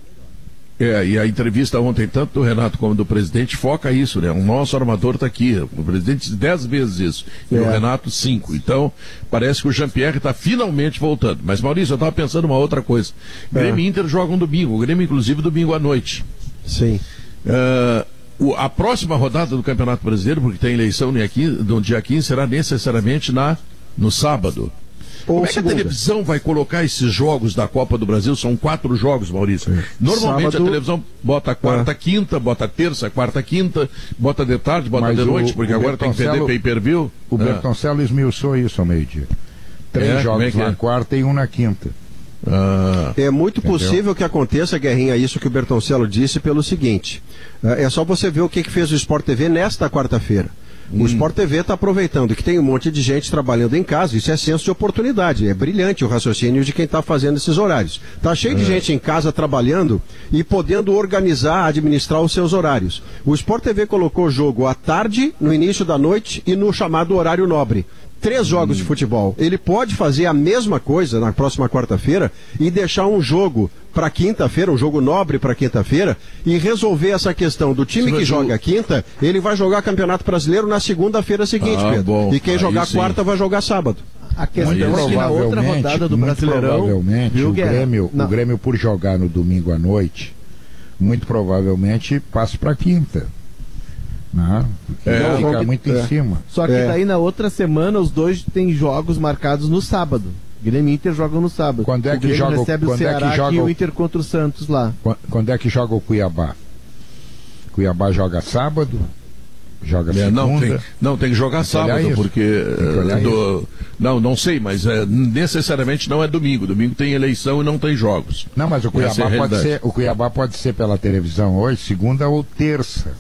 É, e a entrevista ontem, tanto do Renato como do presidente, foca isso, né? O nosso armador está aqui. O presidente dez vezes isso. E é. o Renato, cinco. Então, parece que o Jean-Pierre está finalmente voltando. Mas, Maurício, eu estava pensando uma outra coisa. É. Grêmio e Inter jogam domingo. O Grêmio, inclusive, domingo à noite. Sim. Uh, o, a próxima rodada do Campeonato Brasileiro, porque tem eleição no dia 15, no dia 15 será necessariamente na, no sábado. Como é que a televisão vai colocar esses jogos da Copa do Brasil? São quatro jogos, Maurício. Sim. Normalmente Sábado... a televisão bota quarta, ah. quinta, bota terça, quarta, quinta, bota de tarde, bota Mas de noite, o, porque o agora tem que perder pay-per-view. O ah. Bertoncello esmiuçou isso ao meio-dia. Três é? jogos é na é? quarta e um na quinta. Ah, é muito entendeu? possível que aconteça, Guerrinha, isso que o Bertoncello disse pelo seguinte. É, é só você ver o que, que fez o Sport TV nesta quarta-feira. Hum. O Sport TV está aproveitando que tem um monte de gente trabalhando em casa, isso é senso de oportunidade, é brilhante o raciocínio de quem está fazendo esses horários. Tá cheio é. de gente em casa trabalhando e podendo organizar, administrar os seus horários. O Sport TV colocou jogo à tarde, no início da noite e no chamado horário nobre três jogos hum. de futebol. Ele pode fazer a mesma coisa na próxima quarta-feira e deixar um jogo para quinta-feira, um jogo nobre para quinta-feira, e resolver essa questão do time que joga quinta, ele vai jogar Campeonato Brasileiro na segunda-feira seguinte, ah, Pedro. Bom. E quem jogar quarta vai jogar sábado. A questão é que na outra rodada do Brasileirão, provavelmente viu, o Grêmio, o Grêmio por jogar no domingo à noite, muito provavelmente passa para quinta. Não, é, fica muito é. em cima. Só que é. daí na outra semana os dois têm jogos marcados no sábado. Grêmio e Inter jogam no sábado. Quando é que o joga recebe quando o Ceará é que joga e o Inter contra o Santos lá. Quando é que joga o Cuiabá? Cuiabá joga sábado? Joga é, não, tem, não, tem que jogar tem sábado, porque. Que do, não, não sei, mas é, necessariamente não é domingo. Domingo tem eleição e não tem jogos. Não, mas o Cuiabá, é pode ser, o Cuiabá pode ser pela televisão hoje, segunda ou terça.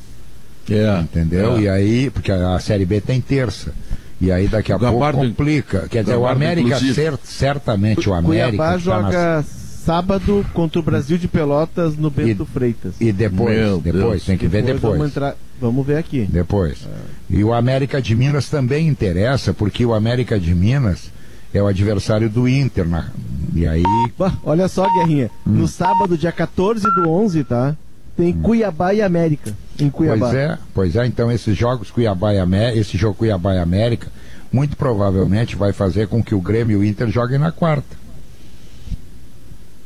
É, entendeu? É. E aí, porque a Série B tem terça. E aí daqui a pouco complica. Quer dizer, o América, cer certamente o América. Cuiabá tá joga sábado contra o Brasil de Pelotas no Bento e, Freitas. E depois, Meu depois, Deus. tem que ver depois. depois. Vamos, entrar, vamos ver aqui. Depois. É. E o América de Minas também interessa, porque o América de Minas é o adversário do Inter. Na, e aí. olha só, Guerrinha. Hum. No sábado, dia 14 do 11, tá? Tem. Cuiabá e América em Cuiabá. Pois é, pois é. Então esses jogos Cuiabá e América, esse jogo Cuiabá e América, muito provavelmente vai fazer com que o Grêmio e o Inter joguem na quarta.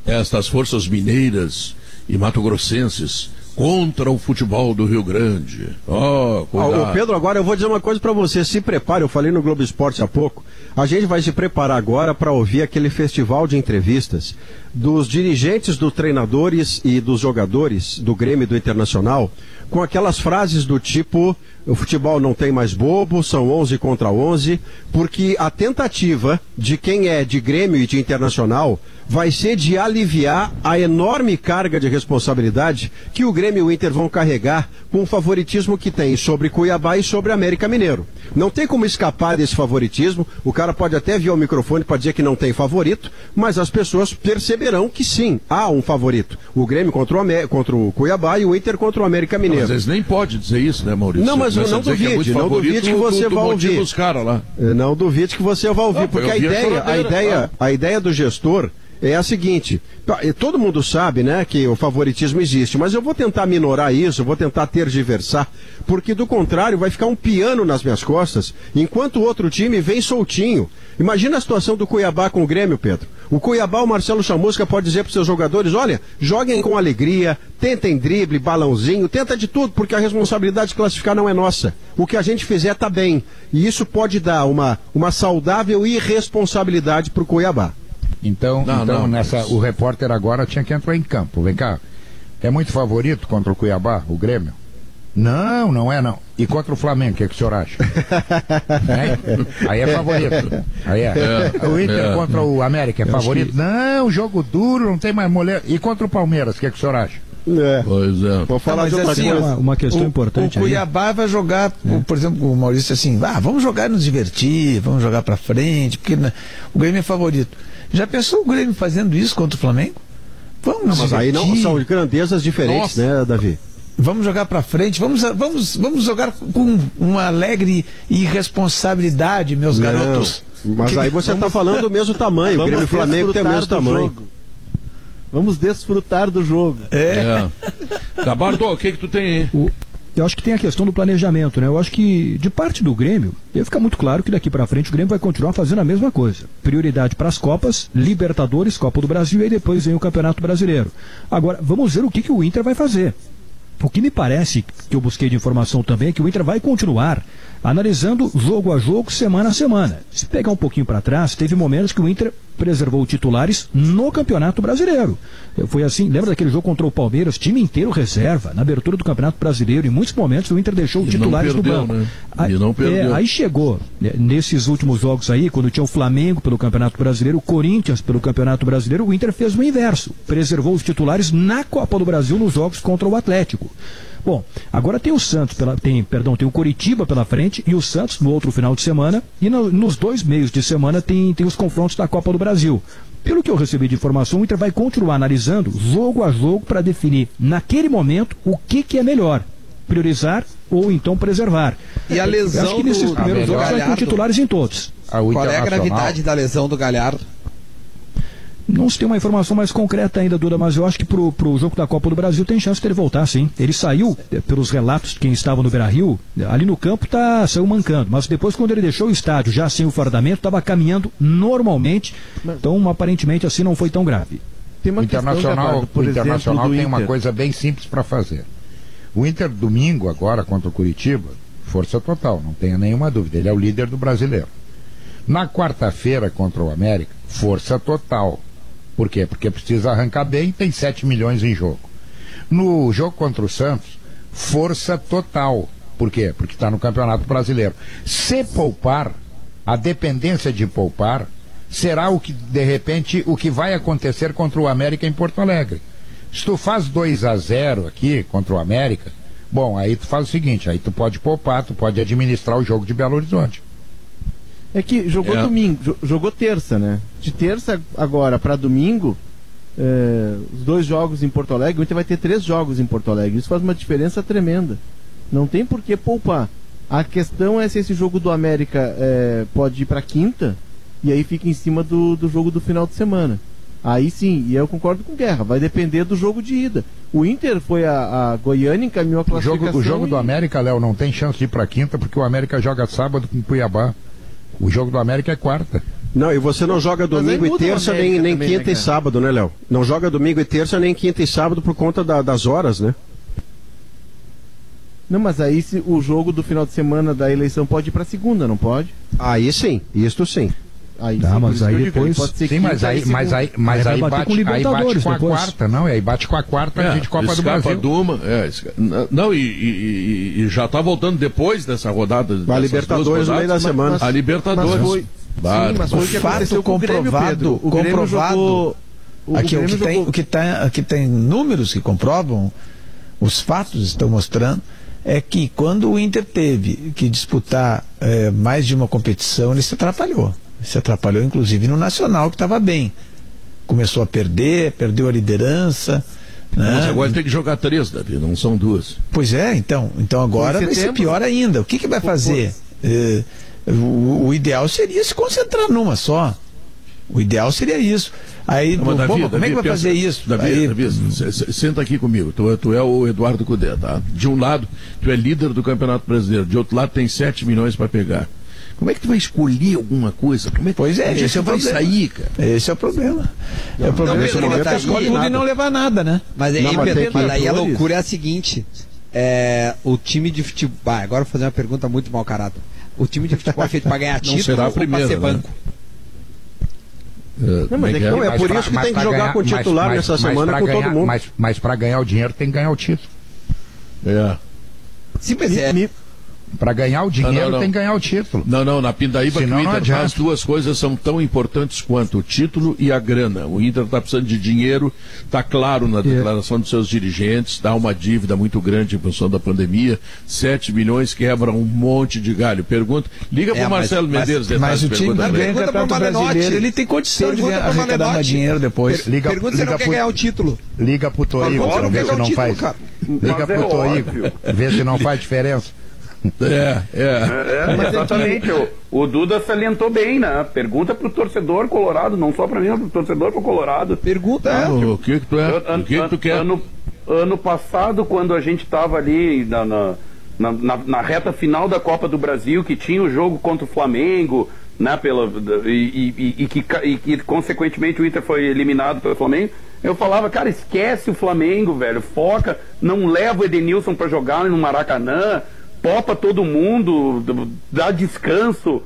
Estas forças mineiras e mato-grossenses contra o futebol do Rio Grande. Oh, oh, Pedro, agora eu vou dizer uma coisa para você. Se prepare, eu falei no Globo Esporte há pouco. A gente vai se preparar agora para ouvir aquele festival de entrevistas dos dirigentes, dos treinadores e dos jogadores do Grêmio do Internacional, com aquelas frases do tipo: o futebol não tem mais bobo, são 11 contra 11, porque a tentativa de quem é de Grêmio e de Internacional vai ser de aliviar a enorme carga de responsabilidade que o Grêmio e o Inter vão carregar com o favoritismo que tem sobre Cuiabá e sobre América Mineiro. Não tem como escapar desse favoritismo. O cara pode até vir ao microfone para dizer que não tem favorito, mas as pessoas perceberão que sim, há um favorito. O Grêmio contra o, Amé contra o Cuiabá e o Inter contra o América Mineiro. Às vezes nem pode dizer isso, né, Maurício? Não, mas Começa a não é duvide, muito não duvide que você tu vai ouvir. os caras lá. Não duvide que você vai ouvir, Não, porque a ideia, a ideia, a ideia do gestor é a seguinte: todo mundo sabe, né, que o favoritismo existe, mas eu vou tentar minorar isso, vou tentar tergiversar, porque do contrário vai ficar um piano nas minhas costas, enquanto o outro time vem soltinho. Imagina a situação do Cuiabá com o Grêmio, Pedro. O Cuiabá, o Marcelo Chamusca pode dizer para os seus jogadores: olha, joguem com alegria, tentem drible, balãozinho, tenta de tudo, porque a responsabilidade de classificar não é nossa. O que a gente fizer tá bem. E isso pode dar uma, uma saudável irresponsabilidade para o Cuiabá. Então, Não, então não, nessa, mas- o repórter agora tinha que entrar em campo. Vem cá. É muito favorito contra o Cuiabá, o Grêmio? Não, não é não. E contra o Flamengo, o que, que o senhor acha? Hein? Aí é favorito. Aí é. o Inter é. contra o América é favorito? Não, jogo duro, não tem mais mulher. E contra o Palmeiras, o que, que o senhor acha? É. Pois é. Vou falar mas de outra assim, coisa. Uma, uma questão o, importante O aí. Cuiabá vai jogar, o- por exemplo, o Maurício assim, ah, vamos jogar e nos divertir, vamos jogar pra frente, porque né, o Grêmio é favorito. Já pensou o Grêmio fazendo isso contra o Flamengo? Vamos nos Mas aí não são grandezas diferentes, né, Davi? vamos jogar pra frente, vamos, vamos, vamos jogar com uma alegre irresponsabilidade, meus garotos. Não, mas Que- aí você está vamos- falando do mesmo tamanho. O Grêmio e o Flamengo tem o mesmo tamanho. jogo. Vamos desfrutar do jogo. É. Gabardo, o que que tu tem aí? O- eu acho que tem a questão do planejamento, né? Eu acho que de parte do Grêmio, ia ficar muito claro que daqui para frente o Grêmio vai continuar fazendo a mesma coisa. Prioridade para as Copas, Libertadores, Copa do Brasil e depois vem o Campeonato Brasileiro. Agora, vamos ver o que, que o Inter vai fazer. O que me parece, que eu busquei de informação também, é que o Inter vai continuar analisando jogo a jogo, semana a semana. Se pegar um pouquinho para trás, teve momentos que o Inter preservou titulares no Campeonato Brasileiro. Eh, Foi assim, lembra daquele jogo contra o Palmeiras, time inteiro reserva, na abertura do Campeonato Brasileiro, em muitos momentos o Inter deixou E titulares no perdeu, banco. né? Aí, é, aí chegou, né, nesses últimos jogos aí, quando tinha o Flamengo pelo Campeonato Brasileiro, o Corinthians pelo Campeonato Brasileiro, o Inter fez o inverso. Preservou os titulares na Copa do Brasil nos jogos contra o Atlético. Bom, agora tem o Santos, pela, tem, perdão, tem o Coritiba pela frente e o Santos no outro final de semana. E no- nos dois meios de semana tem, tem os confrontos da Copa do Brasil. Pelo que eu recebi de informação, o Inter vai continuar analisando jogo a jogo para definir, naquele momento, o que, que é melhor. Priorizar ou então preservar. E a Eu lesão acho que nesses do- primeiros a jogos vai com Galhardo? titulares em todos. Qual é a gravidade da lesão do Galhardo? Não se tem uma informação mais concreta ainda, Duda, mas eu acho que pro, pro jogo da Copa do Brasil tem chance dele voltar, sim. Ele saiu, eh, pelos relatos de quem estava no Beira-Rio, eh, ali no campo tá, saiu mancando, mas depois quando ele deixou o estádio, já sem o fardamento, estava caminhando normalmente, então aparentemente assim não foi tão grave. Tem uma O Internacional, questão, o Internacional exemplo, tem uma Inter. coisa bem simples para fazer. O Inter, domingo, agora contra o Curitiba, força total, não tenha nenhuma dúvida. Ele é o líder do brasileiro. Na quarta-feira contra o América, força total. Por quê? Porque precisa arrancar bem, tem 7 milhões em jogo. No jogo contra o Santos, força total. Por quê? Porque está no Campeonato Brasileiro. Se poupar, a dependência de poupar será o que, de repente, o que vai acontecer contra o América em Porto Alegre. Se tu faz 2 a 0 aqui contra o América, bom, aí tu faz o seguinte, aí tu pode poupar, tu pode administrar o jogo de Belo Horizonte. É que jogou É. domingo, jo- jogou terça, né? De terça agora para domingo, é, os dois jogos em Porto Alegre, o Inter vai ter três jogos em Porto Alegre. Isso faz uma diferença tremenda. Não tem por que poupar. A questão é se esse jogo do América é, pode ir para quinta e aí fica em cima do, do jogo do final de semana. Aí sim, e eu concordo com Guerra, vai depender do jogo de ida. O Inter foi a, a Goiânia, encaminhou a O classificação. jogo, o jogo do e- América, Léo, não tem chance de ir para quinta, porque o América joga sábado com o Cuiabá. O jogo do América é quarta. Não, e você não joga domingo e terça, nem, nem também, quinta né, e sábado, né, Léo? Não joga domingo e terça, nem quinta e sábado por conta da- das horas, né? Não, mas aí se o jogo do final de semana da eleição pode ir para segunda, não pode? Aí sim, isto sim. Aí, Tá, sim, mas que aí depois- Sim, quinta mas aí, mas aí, mas Aí bate, com aí bate com a depois. quarta, não, e aí bate com a quarta a gente Copa do Brasil. de uma, é, não, e, e- e- já tá voltando depois dessa rodada. duas Libertadores no meio da semana. A Libertadores. Mas foi, sim, mas foi o que O fato aconteceu com o Grêmio, comprovado- Pedro. O Grêmio comprovado- jogou... O Aqui, o Grêmio que, tem, jogou- o que, tá, aqui tem números que comprovam, os fatos estão mostrando é que quando o Inter teve que disputar é, mais de uma competição, ele se atrapalhou. Se atrapalhou, inclusive, no Nacional, que estava bem. Começou a perder, perdeu a liderança. Né? Mas agora tem que jogar três, Davi, não são duas. Pois é, então. Então agora vai ser pior ainda. O que, que vai fazer? É, o, o ideal seria se concentrar numa só. O ideal seria isso. Aí, Não, bom, mas, Davi, como é Davi, que vai pensa- fazer isso? Davi, Aí- Davi, senta aqui comigo. Tu, tu é o Eduardo Cudê, tá? De um lado, tu é líder do Campeonato Brasileiro. De outro lado, tem 7 milhões para pegar. Como é que tu vai escolher alguma coisa? Como é que Pois é, esse é o vai problema. sair, cara? Esse é o problema. é o problema Pedro, é tá escolhe aí- tudo e não levar nada, né? Mas aí, Não, mas Pedro, mas aí a loucura é a seguinte: é, o time de futebol. Ah, agora eu vou fazer uma pergunta muito mau caráter. O time de futebol é feito pra ganhar título será a ou pra primeira, ser né? banco? Uh, como mas é que é? não é Mas por pra- isso que tem que jogar ganhar- com o titular mas- nessa mas semana com ganhar- todo mundo. Mas, mas para ganhar o dinheiro tem que ganhar o título. É. Sim, mas é. Me- Para ganhar o dinheiro não, não. tem que ganhar o título. Não, não, na Pindaíba que Senão o não Inter faz duas coisas são tão importantes quanto o título e a grana. O Inter está precisando de dinheiro, está claro na declaração dos seus dirigentes, dá uma dívida muito grande em função da pandemia, 7 milhões quebra um monte de galho. Pergunta, liga É, para o mas- Marcelo mas- Medeiros, Mas detalhes, o time pra ele. ganha o brasileiro, ele tem condição de ganhar- pro arrecadar dinheiro depois. Liga- Pergunta se ele liga não quer pro- ganhar o título. Liga pra não ver quer se não o faz. cara. Liga Mas pro é Toigo, óbvio. vê se não faz diferença. É, é. É, exatamente. O, o Duda salientou bem, né? Pergunta pro torcedor colorado, não só pra mim, mas pro torcedor pro colorado. Pergunta é. O que que tu é? An- O que que tu an- quer? Ano, ano passado, quando a gente estava ali na, na, na, na- reta final da Copa do Brasil, que tinha o jogo contra o Flamengo, né, pela, e, e- e- e que, e que, consequentemente o Inter foi eliminado pelo Flamengo, eu falava, cara, esquece o Flamengo, velho, foca, não leva o Edenilson para jogar no Maracanã, popa todo mundo, dá descanso,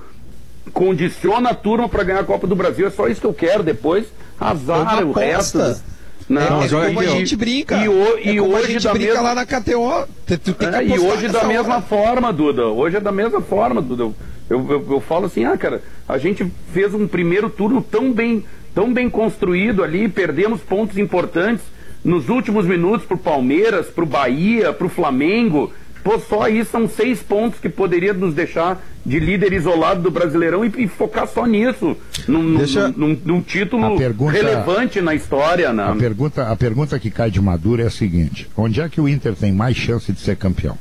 condiciona a turma para ganhar a Copa do Brasil, é só isso que eu quero, depois azar É o resto. Não, é, é como a gente brinca. E, o- é e como hoje a gente brinca mesma... lá na KTO. Tu, tu tem que É, e hoje da mesma hora. forma, Duda. Hoje é da mesma forma, Duda. Eu, eu, eu- eu falo assim, ah, cara, a gente fez um primeiro turno tão bem, tão bem construído ali, perdemos pontos importantes nos últimos minutos pro Palmeiras, pro Bahia, pro Flamengo. Pô, só aí são seis pontos que poderia nos deixar de líder isolado do Brasileirão e, e focar só nisso. Num, Deixa- num- num título pergunta- relevante na história, né? A pergunta, a pergunta que cai de maduro é a seguinte: onde é que o Inter tem mais chance de ser campeão?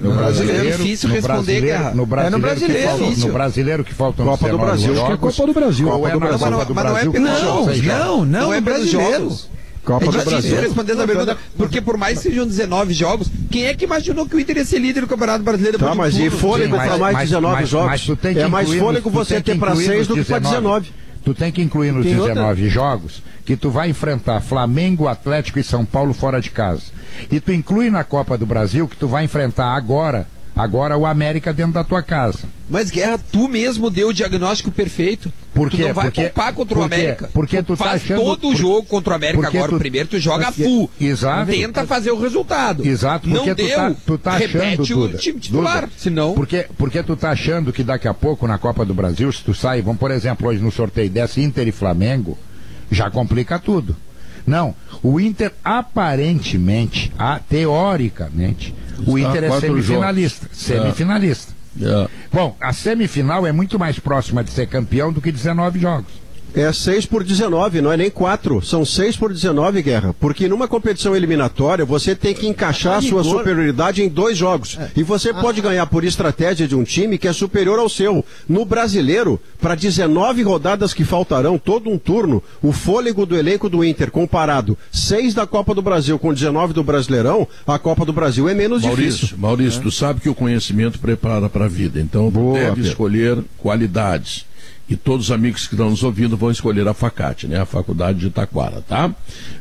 No brasileiro, é difícil no responder, no brasileiro, É no brasileiro, que difícil. no brasileiro que faltam Copa do 19 Brasil. jogos, Acho que é Copa do Brasil. Qual é Copa do Brasil. Copa do Mas não é que faltam Não, não, não, Não é brasileiro. jogos. Copa é do Brasil. responder essa pergunta, porque por mais que sejam 19 jogos, quem é que imaginou que o Inter ia ser líder do Campeonato Brasileiro Tá, mas e fôlego para mais mas- 19 mas- jogos? mas tu tem que é mais fôlego você ter para incluir 6 nos do que para 19. Tu tem que incluir nos Tem outra- 19 jogos que tu vai enfrentar Flamengo, Atlético e São Paulo fora de casa. E tu inclui na Copa do Brasil que tu vai enfrentar agora, agora o América dentro da tua casa. Mas Guerra, tu mesmo deu o diagnóstico perfeito. Por tu quê? não vai Porque- poupar contra o? América. Porque tu tá faz achando- todo o jogo contra o América agora. tu- o primeiro tu joga porque- full. Exato. Tenta fazer o resultado. Exato, não porque tu deu, tá, tu tá achando, repete Duda, o time titular. Duda, senão... Porque, porque tu tá achando que daqui a pouco na Copa do Brasil, se tu sai, vamos por exemplo, hoje no sorteio desse Inter e Flamengo, já complica tudo. Não, o Inter aparentemente, a, teoricamente, o Está Inter é semifinalista. jogos. Semifinalista. É. Bom, a semifinal é muito mais próxima de ser campeão do que 19 jogos. É 6 por 19, não é nem 4. São 6 por 19, Guerra. Porque numa competição eliminatória, você tem que encaixar a sua superioridade em dois jogos. E você pode ganhar por estratégia de um time que é superior ao seu. No brasileiro, para 19 rodadas que faltarão, todo um turno, o fôlego do elenco do Inter comparado 6 da Copa do Brasil com 19 do Brasileirão, a Copa do Brasil é menos Maurício, difícil. Maurício, tu sabe que o conhecimento prepara para a vida, então Boa, deve Pedro. escolher qualidades. E todos os amigos que estão nos ouvindo vão escolher a Facate, né? A Faculdade de Taquara, tá?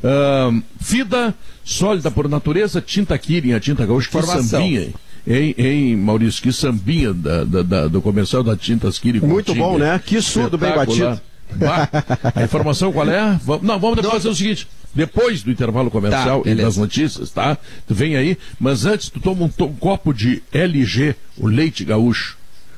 Ahn, vida sólida por natureza, tinta Kirin, a tinta gaúcha, que sambinha, hein? Hein, Maurício, que sambinha da, da- da- do comercial da Tintas Kirin. Muito bom, né? Que surdo bem Espetacular. Bah, a informação qual é? Vam- Não, vamos depois fazer o seguinte. Depois do intervalo comercial Tá, e das notícias, tá? Tu vem aí, mas antes tu toma um, um copo de LG, o leite gaúcho.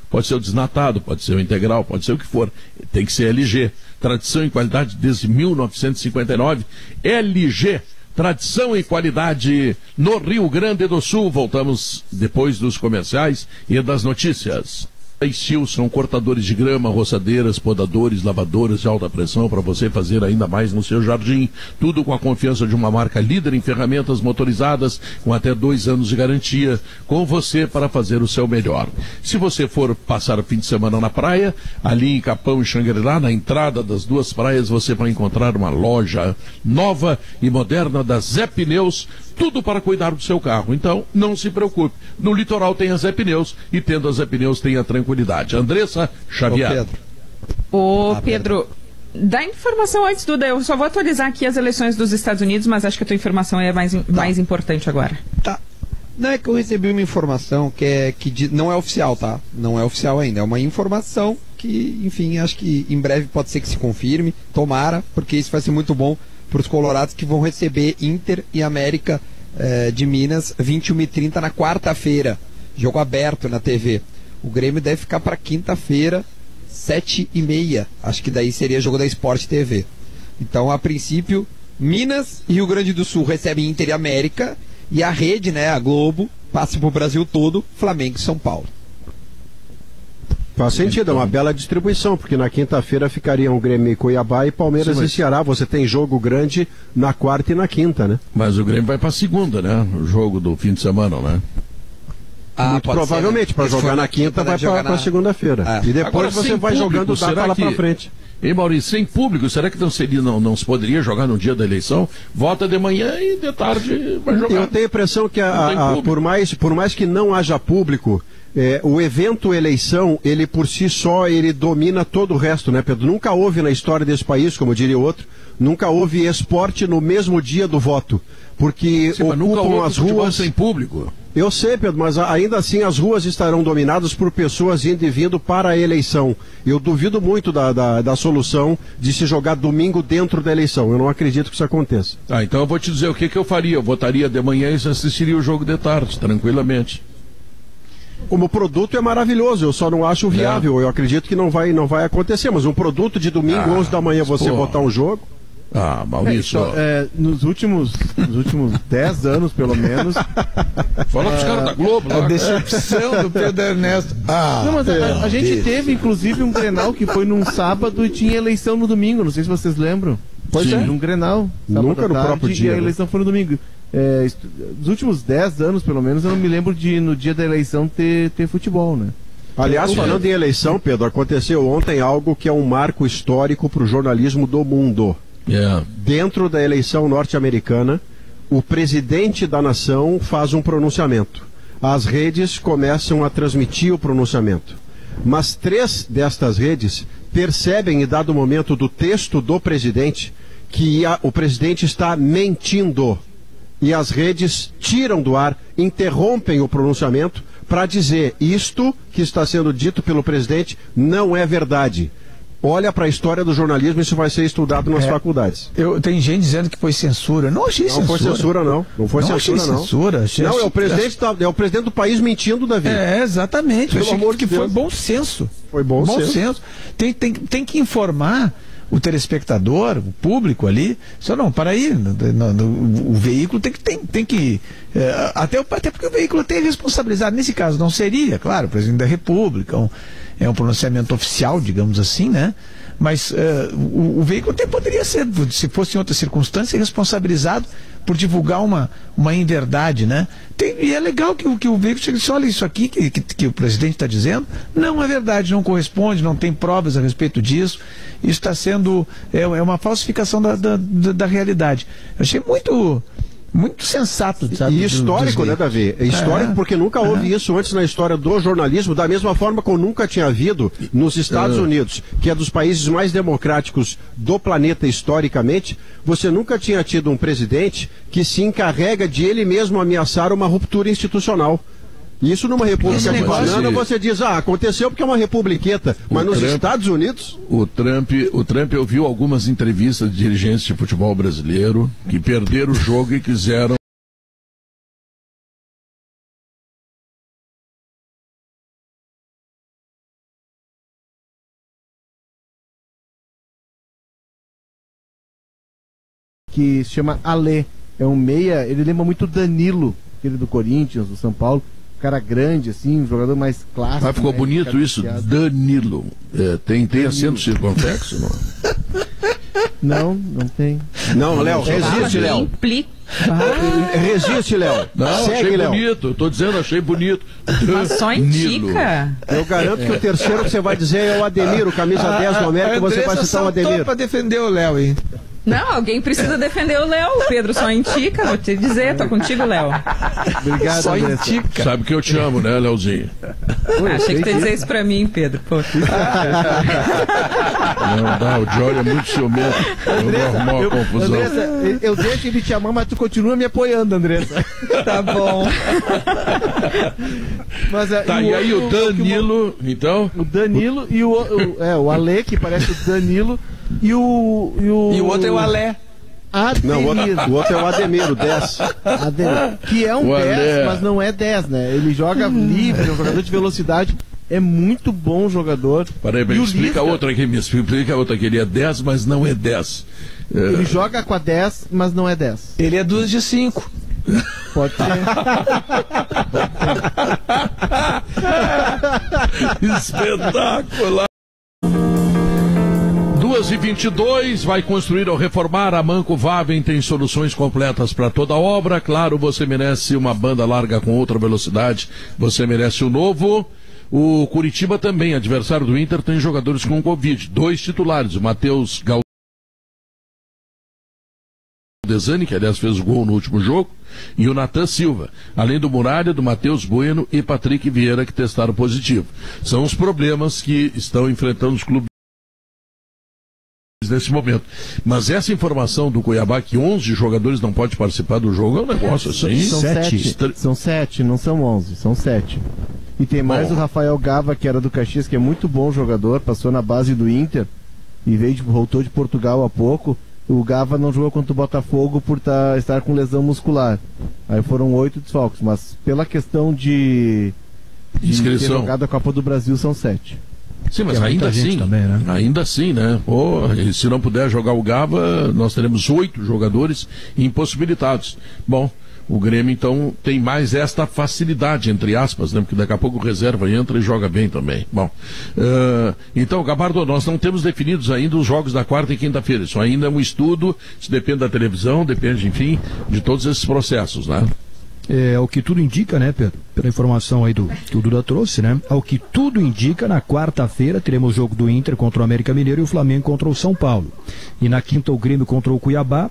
Pode ser o desnatado, pode ser o integral, pode ser o que for. Tem que ser LG. Tradição e qualidade desde 1959. LG, tradição e qualidade no Rio Grande do Sul. Voltamos depois dos comerciais e das notícias. Steel são cortadores de grama, roçadeiras, podadores, lavadoras de alta pressão para você fazer ainda mais no seu jardim. Tudo com a confiança de uma marca líder em ferramentas motorizadas com até dois anos de garantia. Com você para fazer o seu melhor. Se você for passar o fim de semana na praia, ali em Capão e Xangri-Lá, na entrada das duas praias, você vai encontrar uma loja nova e moderna da Zé Pneus tudo para cuidar do seu carro. Então, não se preocupe. No litoral tem a Zé Pneus e tendo a Zé Pneus tem a tranquilidade. Andressa Xavier. Ô, Pedro. Ô, ah, Pedro. Dá informação antes, Duda. Eu só vou atualizar aqui as eleições dos Estados Unidos, mas acho que a tua informação é mais, tá. mais importante agora. Tá. Não é que eu recebi uma informação que é que não é oficial, tá? Não é oficial ainda. É uma informação que, enfim, acho que em breve pode ser que se confirme. Tomara, porque isso vai ser muito bom para os colorados que vão receber Inter e América eh, de Minas 21 e 30 na quarta-feira. Jogo aberto na TV. O Grêmio deve ficar para quinta-feira, 7 e meia. Acho que daí seria jogo da Sport TV. Então, a princípio, Minas e Rio Grande do Sul recebem Inter e América. E a rede, né, a Globo, passa para o Brasil todo, Flamengo e São Paulo. Faz sentido, é uma bela distribuição, porque na quinta-feira ficariam Grêmio e Cuiabá e Palmeiras Sim, mas... e Ceará. Você tem jogo grande na quarta e na quinta, né? Mas o Grêmio vai para segunda, né? O jogo do fim de semana, né? Ah, Muito provavelmente, para jogar na quinta, vai para na... segunda-feira. Ah. E depois Agora, você vai público, jogando data lá que... para frente. E Maurício, sem público, será que não seria, não, não se poderia jogar no dia da eleição? Vota de manhã e de tarde vai jogar. Eu tenho a impressão que a, a, por, mais, por mais que não haja público, é, o evento eleição, ele por si só, ele domina todo o resto, né, Pedro? Nunca houve na história desse país, como diria outro, nunca houve esporte no mesmo dia do voto. Porque Sim, ocupam as ruas. sem público. Eu sei, Pedro, mas ainda assim as ruas estarão dominadas por pessoas indo e vindo para a eleição. Eu duvido muito da, da, da, solução de se jogar domingo dentro da eleição. Eu não acredito que isso aconteça. Ah, então eu vou te dizer o que, que eu faria. Eu votaria de manhã e assistiria o jogo de tarde, tranquilamente como produto é maravilhoso, eu só não acho é. viável. É. Eu acredito que não vai, não vai acontecer. Mas um produto de domingo, ah, 11 da manhã, você pô. botar um jogo. Ah, Maurício. É, é, nos últimos nos últimos 10 anos, pelo menos. Fala pros caras da Globo. A decepção do Pedro Ernesto. Ah, não, mas a, a gente teve, inclusive, um Grenal que foi num sábado e tinha eleição no domingo. Não sei se vocês lembram. Pois Sim. é. Num Grenal. Nunca no próprio dia. E a né? eleição foi no domingo. É, dos últimos 10 anos, pelo menos, eu não me lembro de no dia da eleição ter, ter futebol, né? Aliás, falando em eleição, Pedro, aconteceu ontem algo que é um marco histórico para o jornalismo do mundo. Yeah. Dentro da eleição norte-americana, o presidente da nação faz um pronunciamento. As redes começam a transmitir o pronunciamento. Mas três destas redes percebem, em dado momento do texto do presidente, que a, o presidente está mentindo e as redes tiram do ar, interrompem o pronunciamento para dizer isto que está sendo dito pelo presidente não é verdade. Olha para a história do jornalismo, isso vai ser estudado nas é, faculdades. Eu tem gente dizendo que foi censura. Não achei não censura. Não foi censura não. Não foi não censura não. Censura, achei não, é o presidente da, é o presidente do país mentindo, Davi. É, exatamente. Pelo amor que, de que foi bom senso. Foi bom, bom senso. senso. Tem, tem, tem que informar o telespectador, o público ali, só não, para aí, no, no, o veículo tem que, tem, tem que é, até, até porque o veículo tem responsabilizado, nesse caso não seria, claro, o presidente da república, um, é um pronunciamento oficial, digamos assim, né? Mas uh, o, o, veículo até poderia ser, se fosse em outra circunstância, responsabilizado por divulgar uma, uma inverdade, né? Tem, e é legal que, que o veículo chegue e disse, olha isso aqui que, que, que o presidente está dizendo, não é verdade, não corresponde, não tem provas a respeito disso, isso está sendo, é, é uma falsificação da, da, da realidade. Eu achei muito muito sensato, sabe? E histórico, né, Davi? Histórico é, porque nunca houve é. isso antes na história do jornalismo, da mesma forma como nunca tinha havido nos Estados é. Unidos, que é dos países mais democráticos do planeta historicamente, você nunca tinha tido um presidente que se encarrega de ele mesmo ameaçar uma ruptura institucional. Isso numa república banana você diz, ah, aconteceu porque é uma republiqueta. Mas nos Trump, Estados Unidos. O Trump, o Trump ouviu algumas entrevistas de dirigentes de futebol brasileiro que perderam o jogo e quiseram que se chama Ale É um meia, ele lembra muito Danilo, aquele do Corinthians, do São Paulo. Cara grande, assim, um jogador mais clássico. Mas ficou né? bonito isso, Cadenciado. Danilo. É, tem, tem acento circunflexo? Não? Não, não tem. Não, Léo, resiste, Léo. Impli- Resiste, Léo. Não, Segue, achei Léo. bonito. Tô dizendo, achei bonito. Mas só Danilo. indica. Eu garanto que o terceiro que você vai dizer é o Ademiro, camisa 10 do América, A você vai citar o saltou Ademiro. pra defender o Léo, hein? Não, alguém precisa defender o Léo. O Pedro só indica, vou te dizer. Tô contigo, Léo. Obrigado, Só indica. Sabe que eu te amo, né, Leozinho? Ah, achei que tu ia dizer isso pra mim, Pedro. Pô. Não dá, o Jory é muito ciumento. Eu vou arrumar uma Eu, confusão. Andressa, eu, deixo ele te amar, mas tu continua me apoiando, Andressa. Tá bom. Mas, é, Tá, e aí o Danilo, então? O Danilo e o, o- é, o Ale, que parece o Danilo, e o. E o, E o outro é o Alé. Não, o Ademir. outro, o outro é o Ademiro, 10. Ademir, que é um O 10, Ale. mas não é 10, né? Ele joga livre, é um jogador de velocidade, é muito bom jogador. Peraí, me o explica outra aqui, me explica outra que ele é 10, mas não é 10. Ele joga com a 10, mas não é 10. Ele é duas de cinco. Pode ser. Espetacular! 2 e 22 vai construir ou reformar a Manco Vaven tem soluções completas para toda obra. Claro, você merece uma banda larga com outra velocidade. Você merece o novo. O Curitiba também, adversário do Inter, tem jogadores com Covid. Dois titulares, o Matheus Galdesani, que aliás fez o gol no último jogo, e o Natan Silva, além do Muralha, do Matheus Bueno e Patrick Vieira, que testaram positivo. São os problemas que estão enfrentando os clubes nesse momento. Mas essa informação do Cuiabá que 11 jogadores não podem participar do jogo é um negócio assim. São Sete. sete. São sete, não são onze, são sete. E tem mais Bom. o Rafael Gava, que era do Caxias, que é muito bom jogador, passou na base do Inter e veio de- voltou de Portugal há pouco. O Gava não jogou contra o Botafogo por tá- estar com lesão muscular. Aí foram oito desfalques, mas pela questão de, de ter Inscrição. jogado a Copa do Brasil são sete. Sim, mas ainda assim, também, né? ainda assim, né? Pô, e se não puder jogar o Gava, nós teremos oito jogadores impossibilitados. Bom, o Grêmio então tem mais esta facilidade, entre aspas, né? Porque daqui a pouco o reserva entra e joga bem também. Bom, eh, então, Gabardo, nós não temos definidos ainda os jogos da quarta e quinta-feira. Isso ainda é um estudo, isso depende da televisão, depende, enfim, de todos esses processos, né? É o que tudo indica, né, Pedro? Pela informação aí do que o Duda trouxe, né? Ao que tudo indica, na quarta-feira teremos o jogo do Inter contra o América Mineiro e o Flamengo contra o São Paulo. E na quinta o Grêmio contra o Cuiabá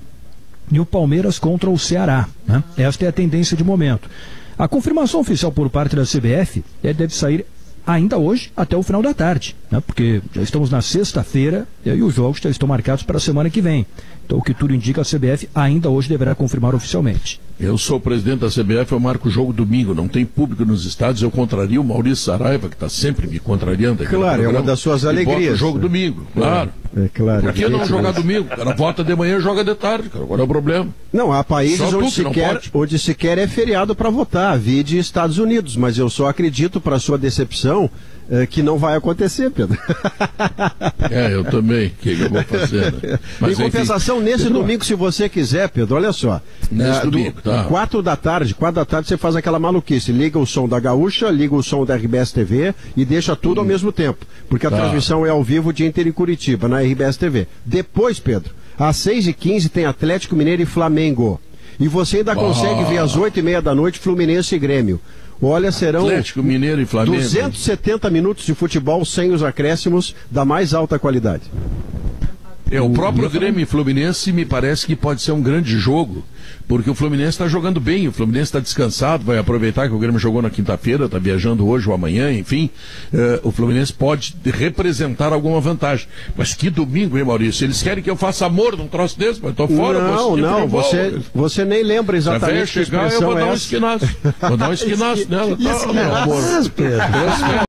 e o Palmeiras contra o Ceará. Né? Esta é a tendência de momento. A confirmação oficial por parte da CBF é, deve sair ainda hoje até o final da tarde, né? porque já estamos na sexta-feira e os jogos já estão marcados para a semana que vem. Então, o que tudo indica, a CBF ainda hoje deverá confirmar oficialmente. Eu sou o presidente da CBF, eu marco o jogo domingo, não tem público nos estádios, eu contraria o Maurício Saraiva, que está sempre me contrariando. Claro, é uma das suas alegrias. o jogo domingo, claro. É claro. Por que não jogar domingo? O cara vota de manhã e joga de tarde, cara. Qual é o problema? Não, há países tu onde sequer, pode. onde sequer é feriado para votar, vide Estados Unidos, mas eu só acredito, para sua decepção, eh, que não vai acontecer, Pedro. É, eu também. O que, que eu vou fazer? Né? em enfim, compensação, nesse Pedro, domingo, se você quiser, Pedro, olha só. Nesse do- domingo, tá. Quatro da tarde, quatro da tarde você faz aquela maluquice. Liga o som da Gaúcha, liga o som da RBS TV e deixa tudo ao mesmo tempo. Porque a Tá. transmissão é ao vivo de Inter em Curitiba, na RBS TV. Depois, Pedro, às seis e quinze tem Atlético Mineiro e Flamengo. E você ainda consegue ver às oito e meia da noite Fluminense e Grêmio. Olha, serão Atlético Mineiro e Flamengo. 270 minutos de futebol sem os acréscimos da mais alta qualidade. É, o próprio Grêmio Fluminense me parece que pode ser um grande jogo, porque o Fluminense está jogando bem, o Fluminense está descansado, vai aproveitar que o Grêmio jogou na quinta-feira, está viajando hoje ou amanhã, enfim. eh, o Fluminense pode representar alguma vantagem. Mas que domingo, hein, Maurício? Eles querem que eu faça amor num troço desse, mas tô fora. não, não, você, você nem lembra Se exatamente que chegar, eu vou dar é um esquinaço. Vou dar um esquinaço nela. Tá,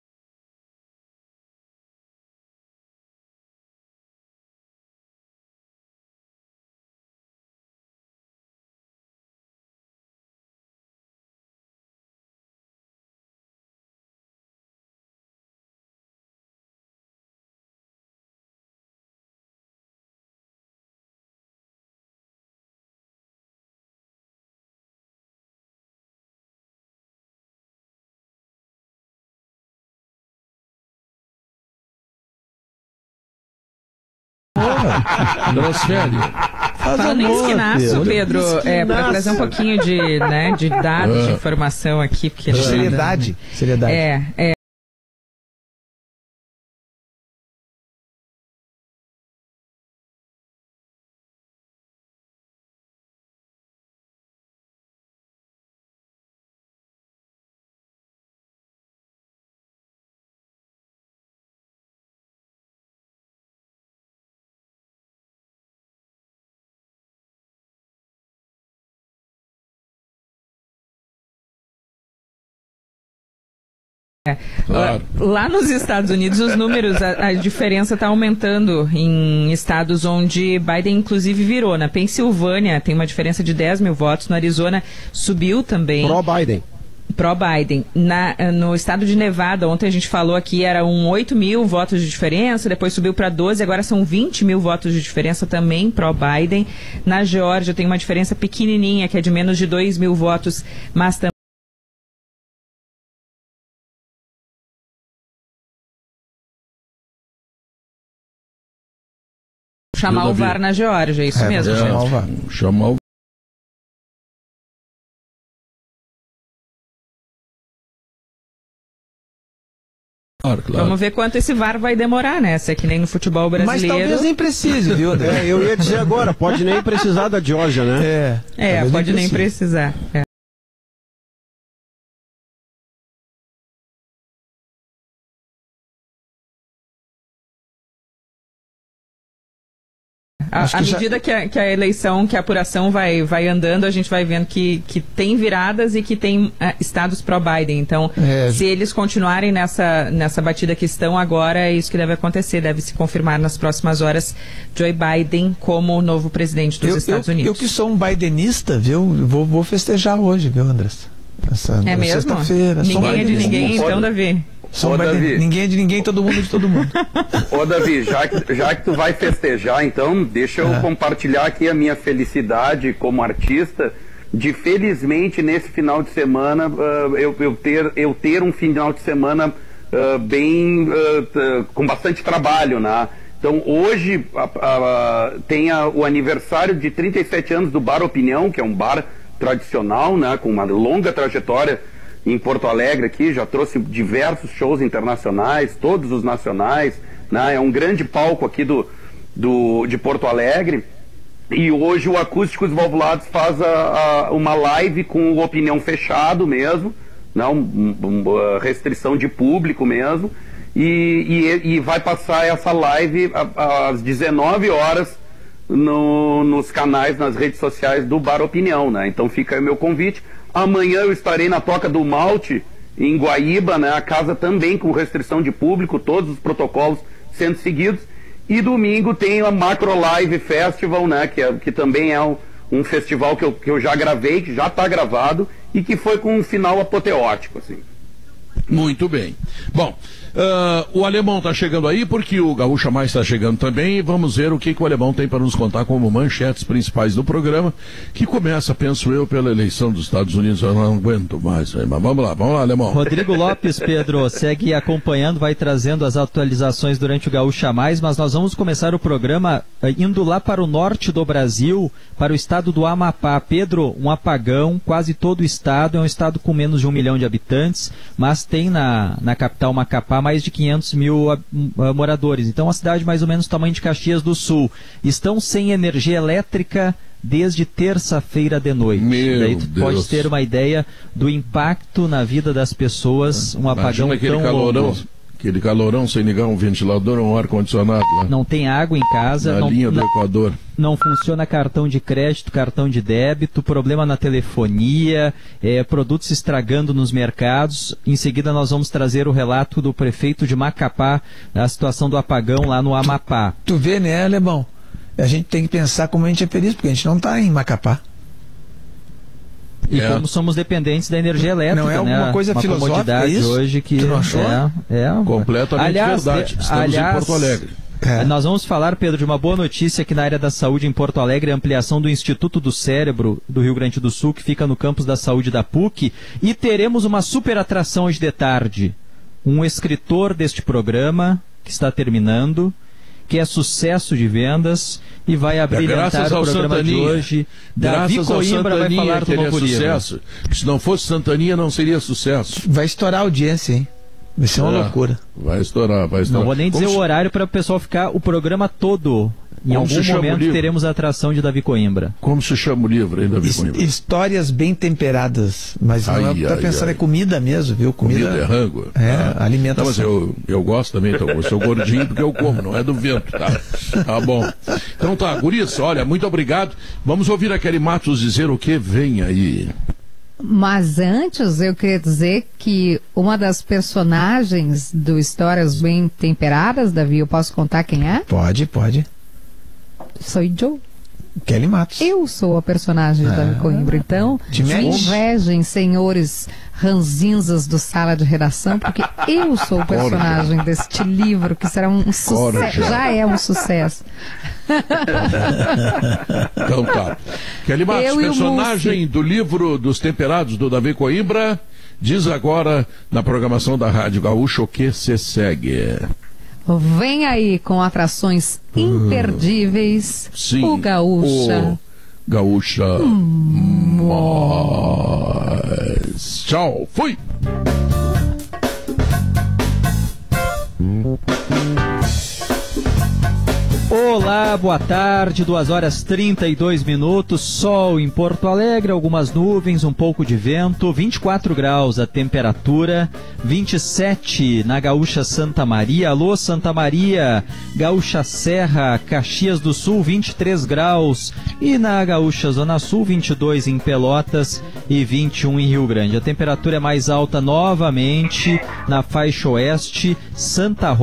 amor. Pedro. Transfere. Falando em esquinaço, Pedro, é, para trazer um pouquinho de, né, de dados, de Ah. informação aqui, porque Seriedade. Seriedade. É, é. Lá nos Estados Unidos, os números, a, a diferença está aumentando em estados onde Biden, inclusive, virou. Na Pensilvânia tem uma diferença de 10 mil votos, no Arizona subiu também. Pró-Biden. Pró-Biden. No estado de Nevada, ontem a gente falou aqui, era um 8 mil votos de diferença, depois subiu para 12, agora são 20 mil votos de diferença também pró-Biden. Na Geórgia tem uma diferença pequenininha, que é de menos de 2 mil votos, mas também. Chamar o. VAR na Geórgia, é isso É, mesmo, chamar o VAR. Chamar o Claro, claro. Vamos ver quanto esse VAR vai demorar, né? Se é que nem no futebol Mas brasileiro. talvez nem precise, viu, André? É, eu ia dizer agora, pode nem precisar da Georgia, né? É, É, pode nem precise. precisar. É. À que já- medida que a, que a eleição, que a apuração vai, vai andando, a gente vai vendo que, que tem viradas e que tem ah, estados pró-Biden. Então, É. se eles continuarem nessa, nessa batida que estão agora, é isso que deve acontecer. Deve se confirmar nas próximas horas Joe Biden como o novo presidente dos Eu, Estados eu, Unidos. eu que sou um bidenista, viu? Vou, vou festejar hoje, viu, Andrés? Essa, É mesmo? Sexta-feira. Ninguém é de ninguém, então, Davi. Ô, Davi. Ninguém é de ninguém, todo mundo é de todo mundo. Ô Davi, já que, já que tu vai festejar, então deixa eu compartilhar aqui a minha felicidade como artista de felizmente nesse final de semana ah, eu, eu ter, eu ter um final de semana ah, bem t- com bastante trabalho, né? Então hoje a- a- tem a- o aniversário de 37 anos do Bar Opinião, que é um bar tradicional, né, com uma longa trajetória em Porto Alegre aqui, já trouxe diversos shows internacionais, todos os nacionais, né? É um grande palco aqui do, do, de Porto Alegre. E hoje o Acústicos Valvulados faz a, a- uma live com o opinião fechado mesmo, não um, um, uh, restrição de público mesmo. E, e, e vai passar essa live às 19 horas no- nos canais, nas redes sociais do Bar Opinião, né? Então fica aí o meu convite. Amanhã eu estarei na Toca do Malte, em Guaíba, né? A casa também com restrição de público, todos os protocolos sendo seguidos. E domingo tem a Macro Live Festival, né? Que, é- que também é um, um festival que eu, que eu já gravei, que já está gravado e que foi com um final apoteótico, assim. Muito bem. Bom, ah, o alemão está chegando aí porque o Gaúcha Mais está chegando também vamos ver o que, que o alemão tem para nos contar como manchetes principais do programa, que começa, penso eu, pela eleição dos Estados Unidos. Eu não aguento mais, mas vamos lá, vamos lá, alemão. Rodrigo Lopes, Pedro, segue acompanhando, vai trazendo as atualizações durante o Gaúcha Mais, mas nós vamos começar o programa eh, indo lá para o norte do Brasil, para o estado do Amapá. Pedro, um apagão, quase todo o estado, é um estado com menos de um milhão de habitantes, mas tem na, na capital Macapá mais de 500 mil ah, ah, moradores. Então, uma cidade mais ou menos do tamanho de Caxias do Sul. Estão sem energia elétrica desde terça-feira de noite. Meu Daí tu pode Deus. ter uma ideia do impacto na vida das pessoas, um apagão Imagina tão calorão, longo. Aquele calorão sem ligar um ventilador ou um ar-condicionado lá. Não tem água em casa, na não, linha do não, Equador. não funciona cartão de crédito, cartão de débito, problema na telefonia, eh, produtos se estragando nos mercados. Em seguida nós vamos trazer o relato do prefeito de Macapá, da situação do apagão lá no Amapá. Tu vê, né, Alemão? A gente tem que pensar como a gente é feliz, porque a gente não está em Macapá. E É. como somos dependentes da energia elétrica, Não é né? alguma coisa Uma filosófica comodidade isso? hoje que Tu não achou? é, é Completamente aliás, verdade. de- Estamos aliás, em Porto Alegre. É. Nós vamos falar, Pedro, de uma boa notícia aqui na área da saúde em Porto Alegre, a ampliação do Instituto do Cérebro do Rio Grande do Sul, que fica no campus da saúde da PUC, e teremos uma super atração hoje de tarde. Um escritor deste programa, que está terminando, que é sucesso de vendas e vai abrilhantar graças o programa Santaninha. de hoje. Davi Graças ao Coimbra vai falar do é novo livro. sucesso. Se não fosse Santaninha, não seria sucesso. Vai estourar a audiência, hein? Vai ser uma É, loucura. Vai estourar, vai estourar. Não vou nem dizer Como o horário para o pessoal ficar o programa todo. Em Como algum momento teremos a atração de Davi Coimbra. Como se chama o livro, hein, Davi His- Coimbra? Histórias bem temperadas. Mas não Ai, é pra ai, pensar, ai. é comida mesmo, viu? Comida, Comida é rango. É, Ah. alimentação. Não, mas eu, eu gosto também, então, eu sou gordinho porque eu como, não é do vento, tá? Tá bom. Então tá, Guris, olha, muito obrigado. Vamos ouvir a Kelly Matos dizer o que vem aí. Mas antes eu queria dizer que uma das personagens do Histórias Bem Temperadas, Davi, eu posso contar quem é? Pode, pode. Sou Joe. Kelly Matos. Eu sou a personagem de Davi Coimbra. Então, invejem, senhores ranzinzas do sala de redação, porque eu sou o personagem deste livro, que será um sucesso. Corja. Já é um sucesso. Então tá. Kelly Matos, Eu personagem do livro dos temperados do Davi Coimbra, diz agora na programação da Rádio Gaúcho o que se segue. Vem aí com atrações imperdíveis. Sim. O Gaúcha. o Gaúcha. Mais. Tchau. Fui. Olá, boa tarde, 2 horas 32 minutos, sol em Porto Alegre, algumas nuvens, um pouco de vento, 24 graus a temperatura, 27 na Gaúcha Santa Maria, alô Santa Maria, Gaúcha Serra, Caxias do Sul, 23 graus, e na Gaúcha Zona Sul, 22 em Pelotas e 21 em Rio Grande. A temperatura é mais alta novamente na faixa oeste, Santa Rosa.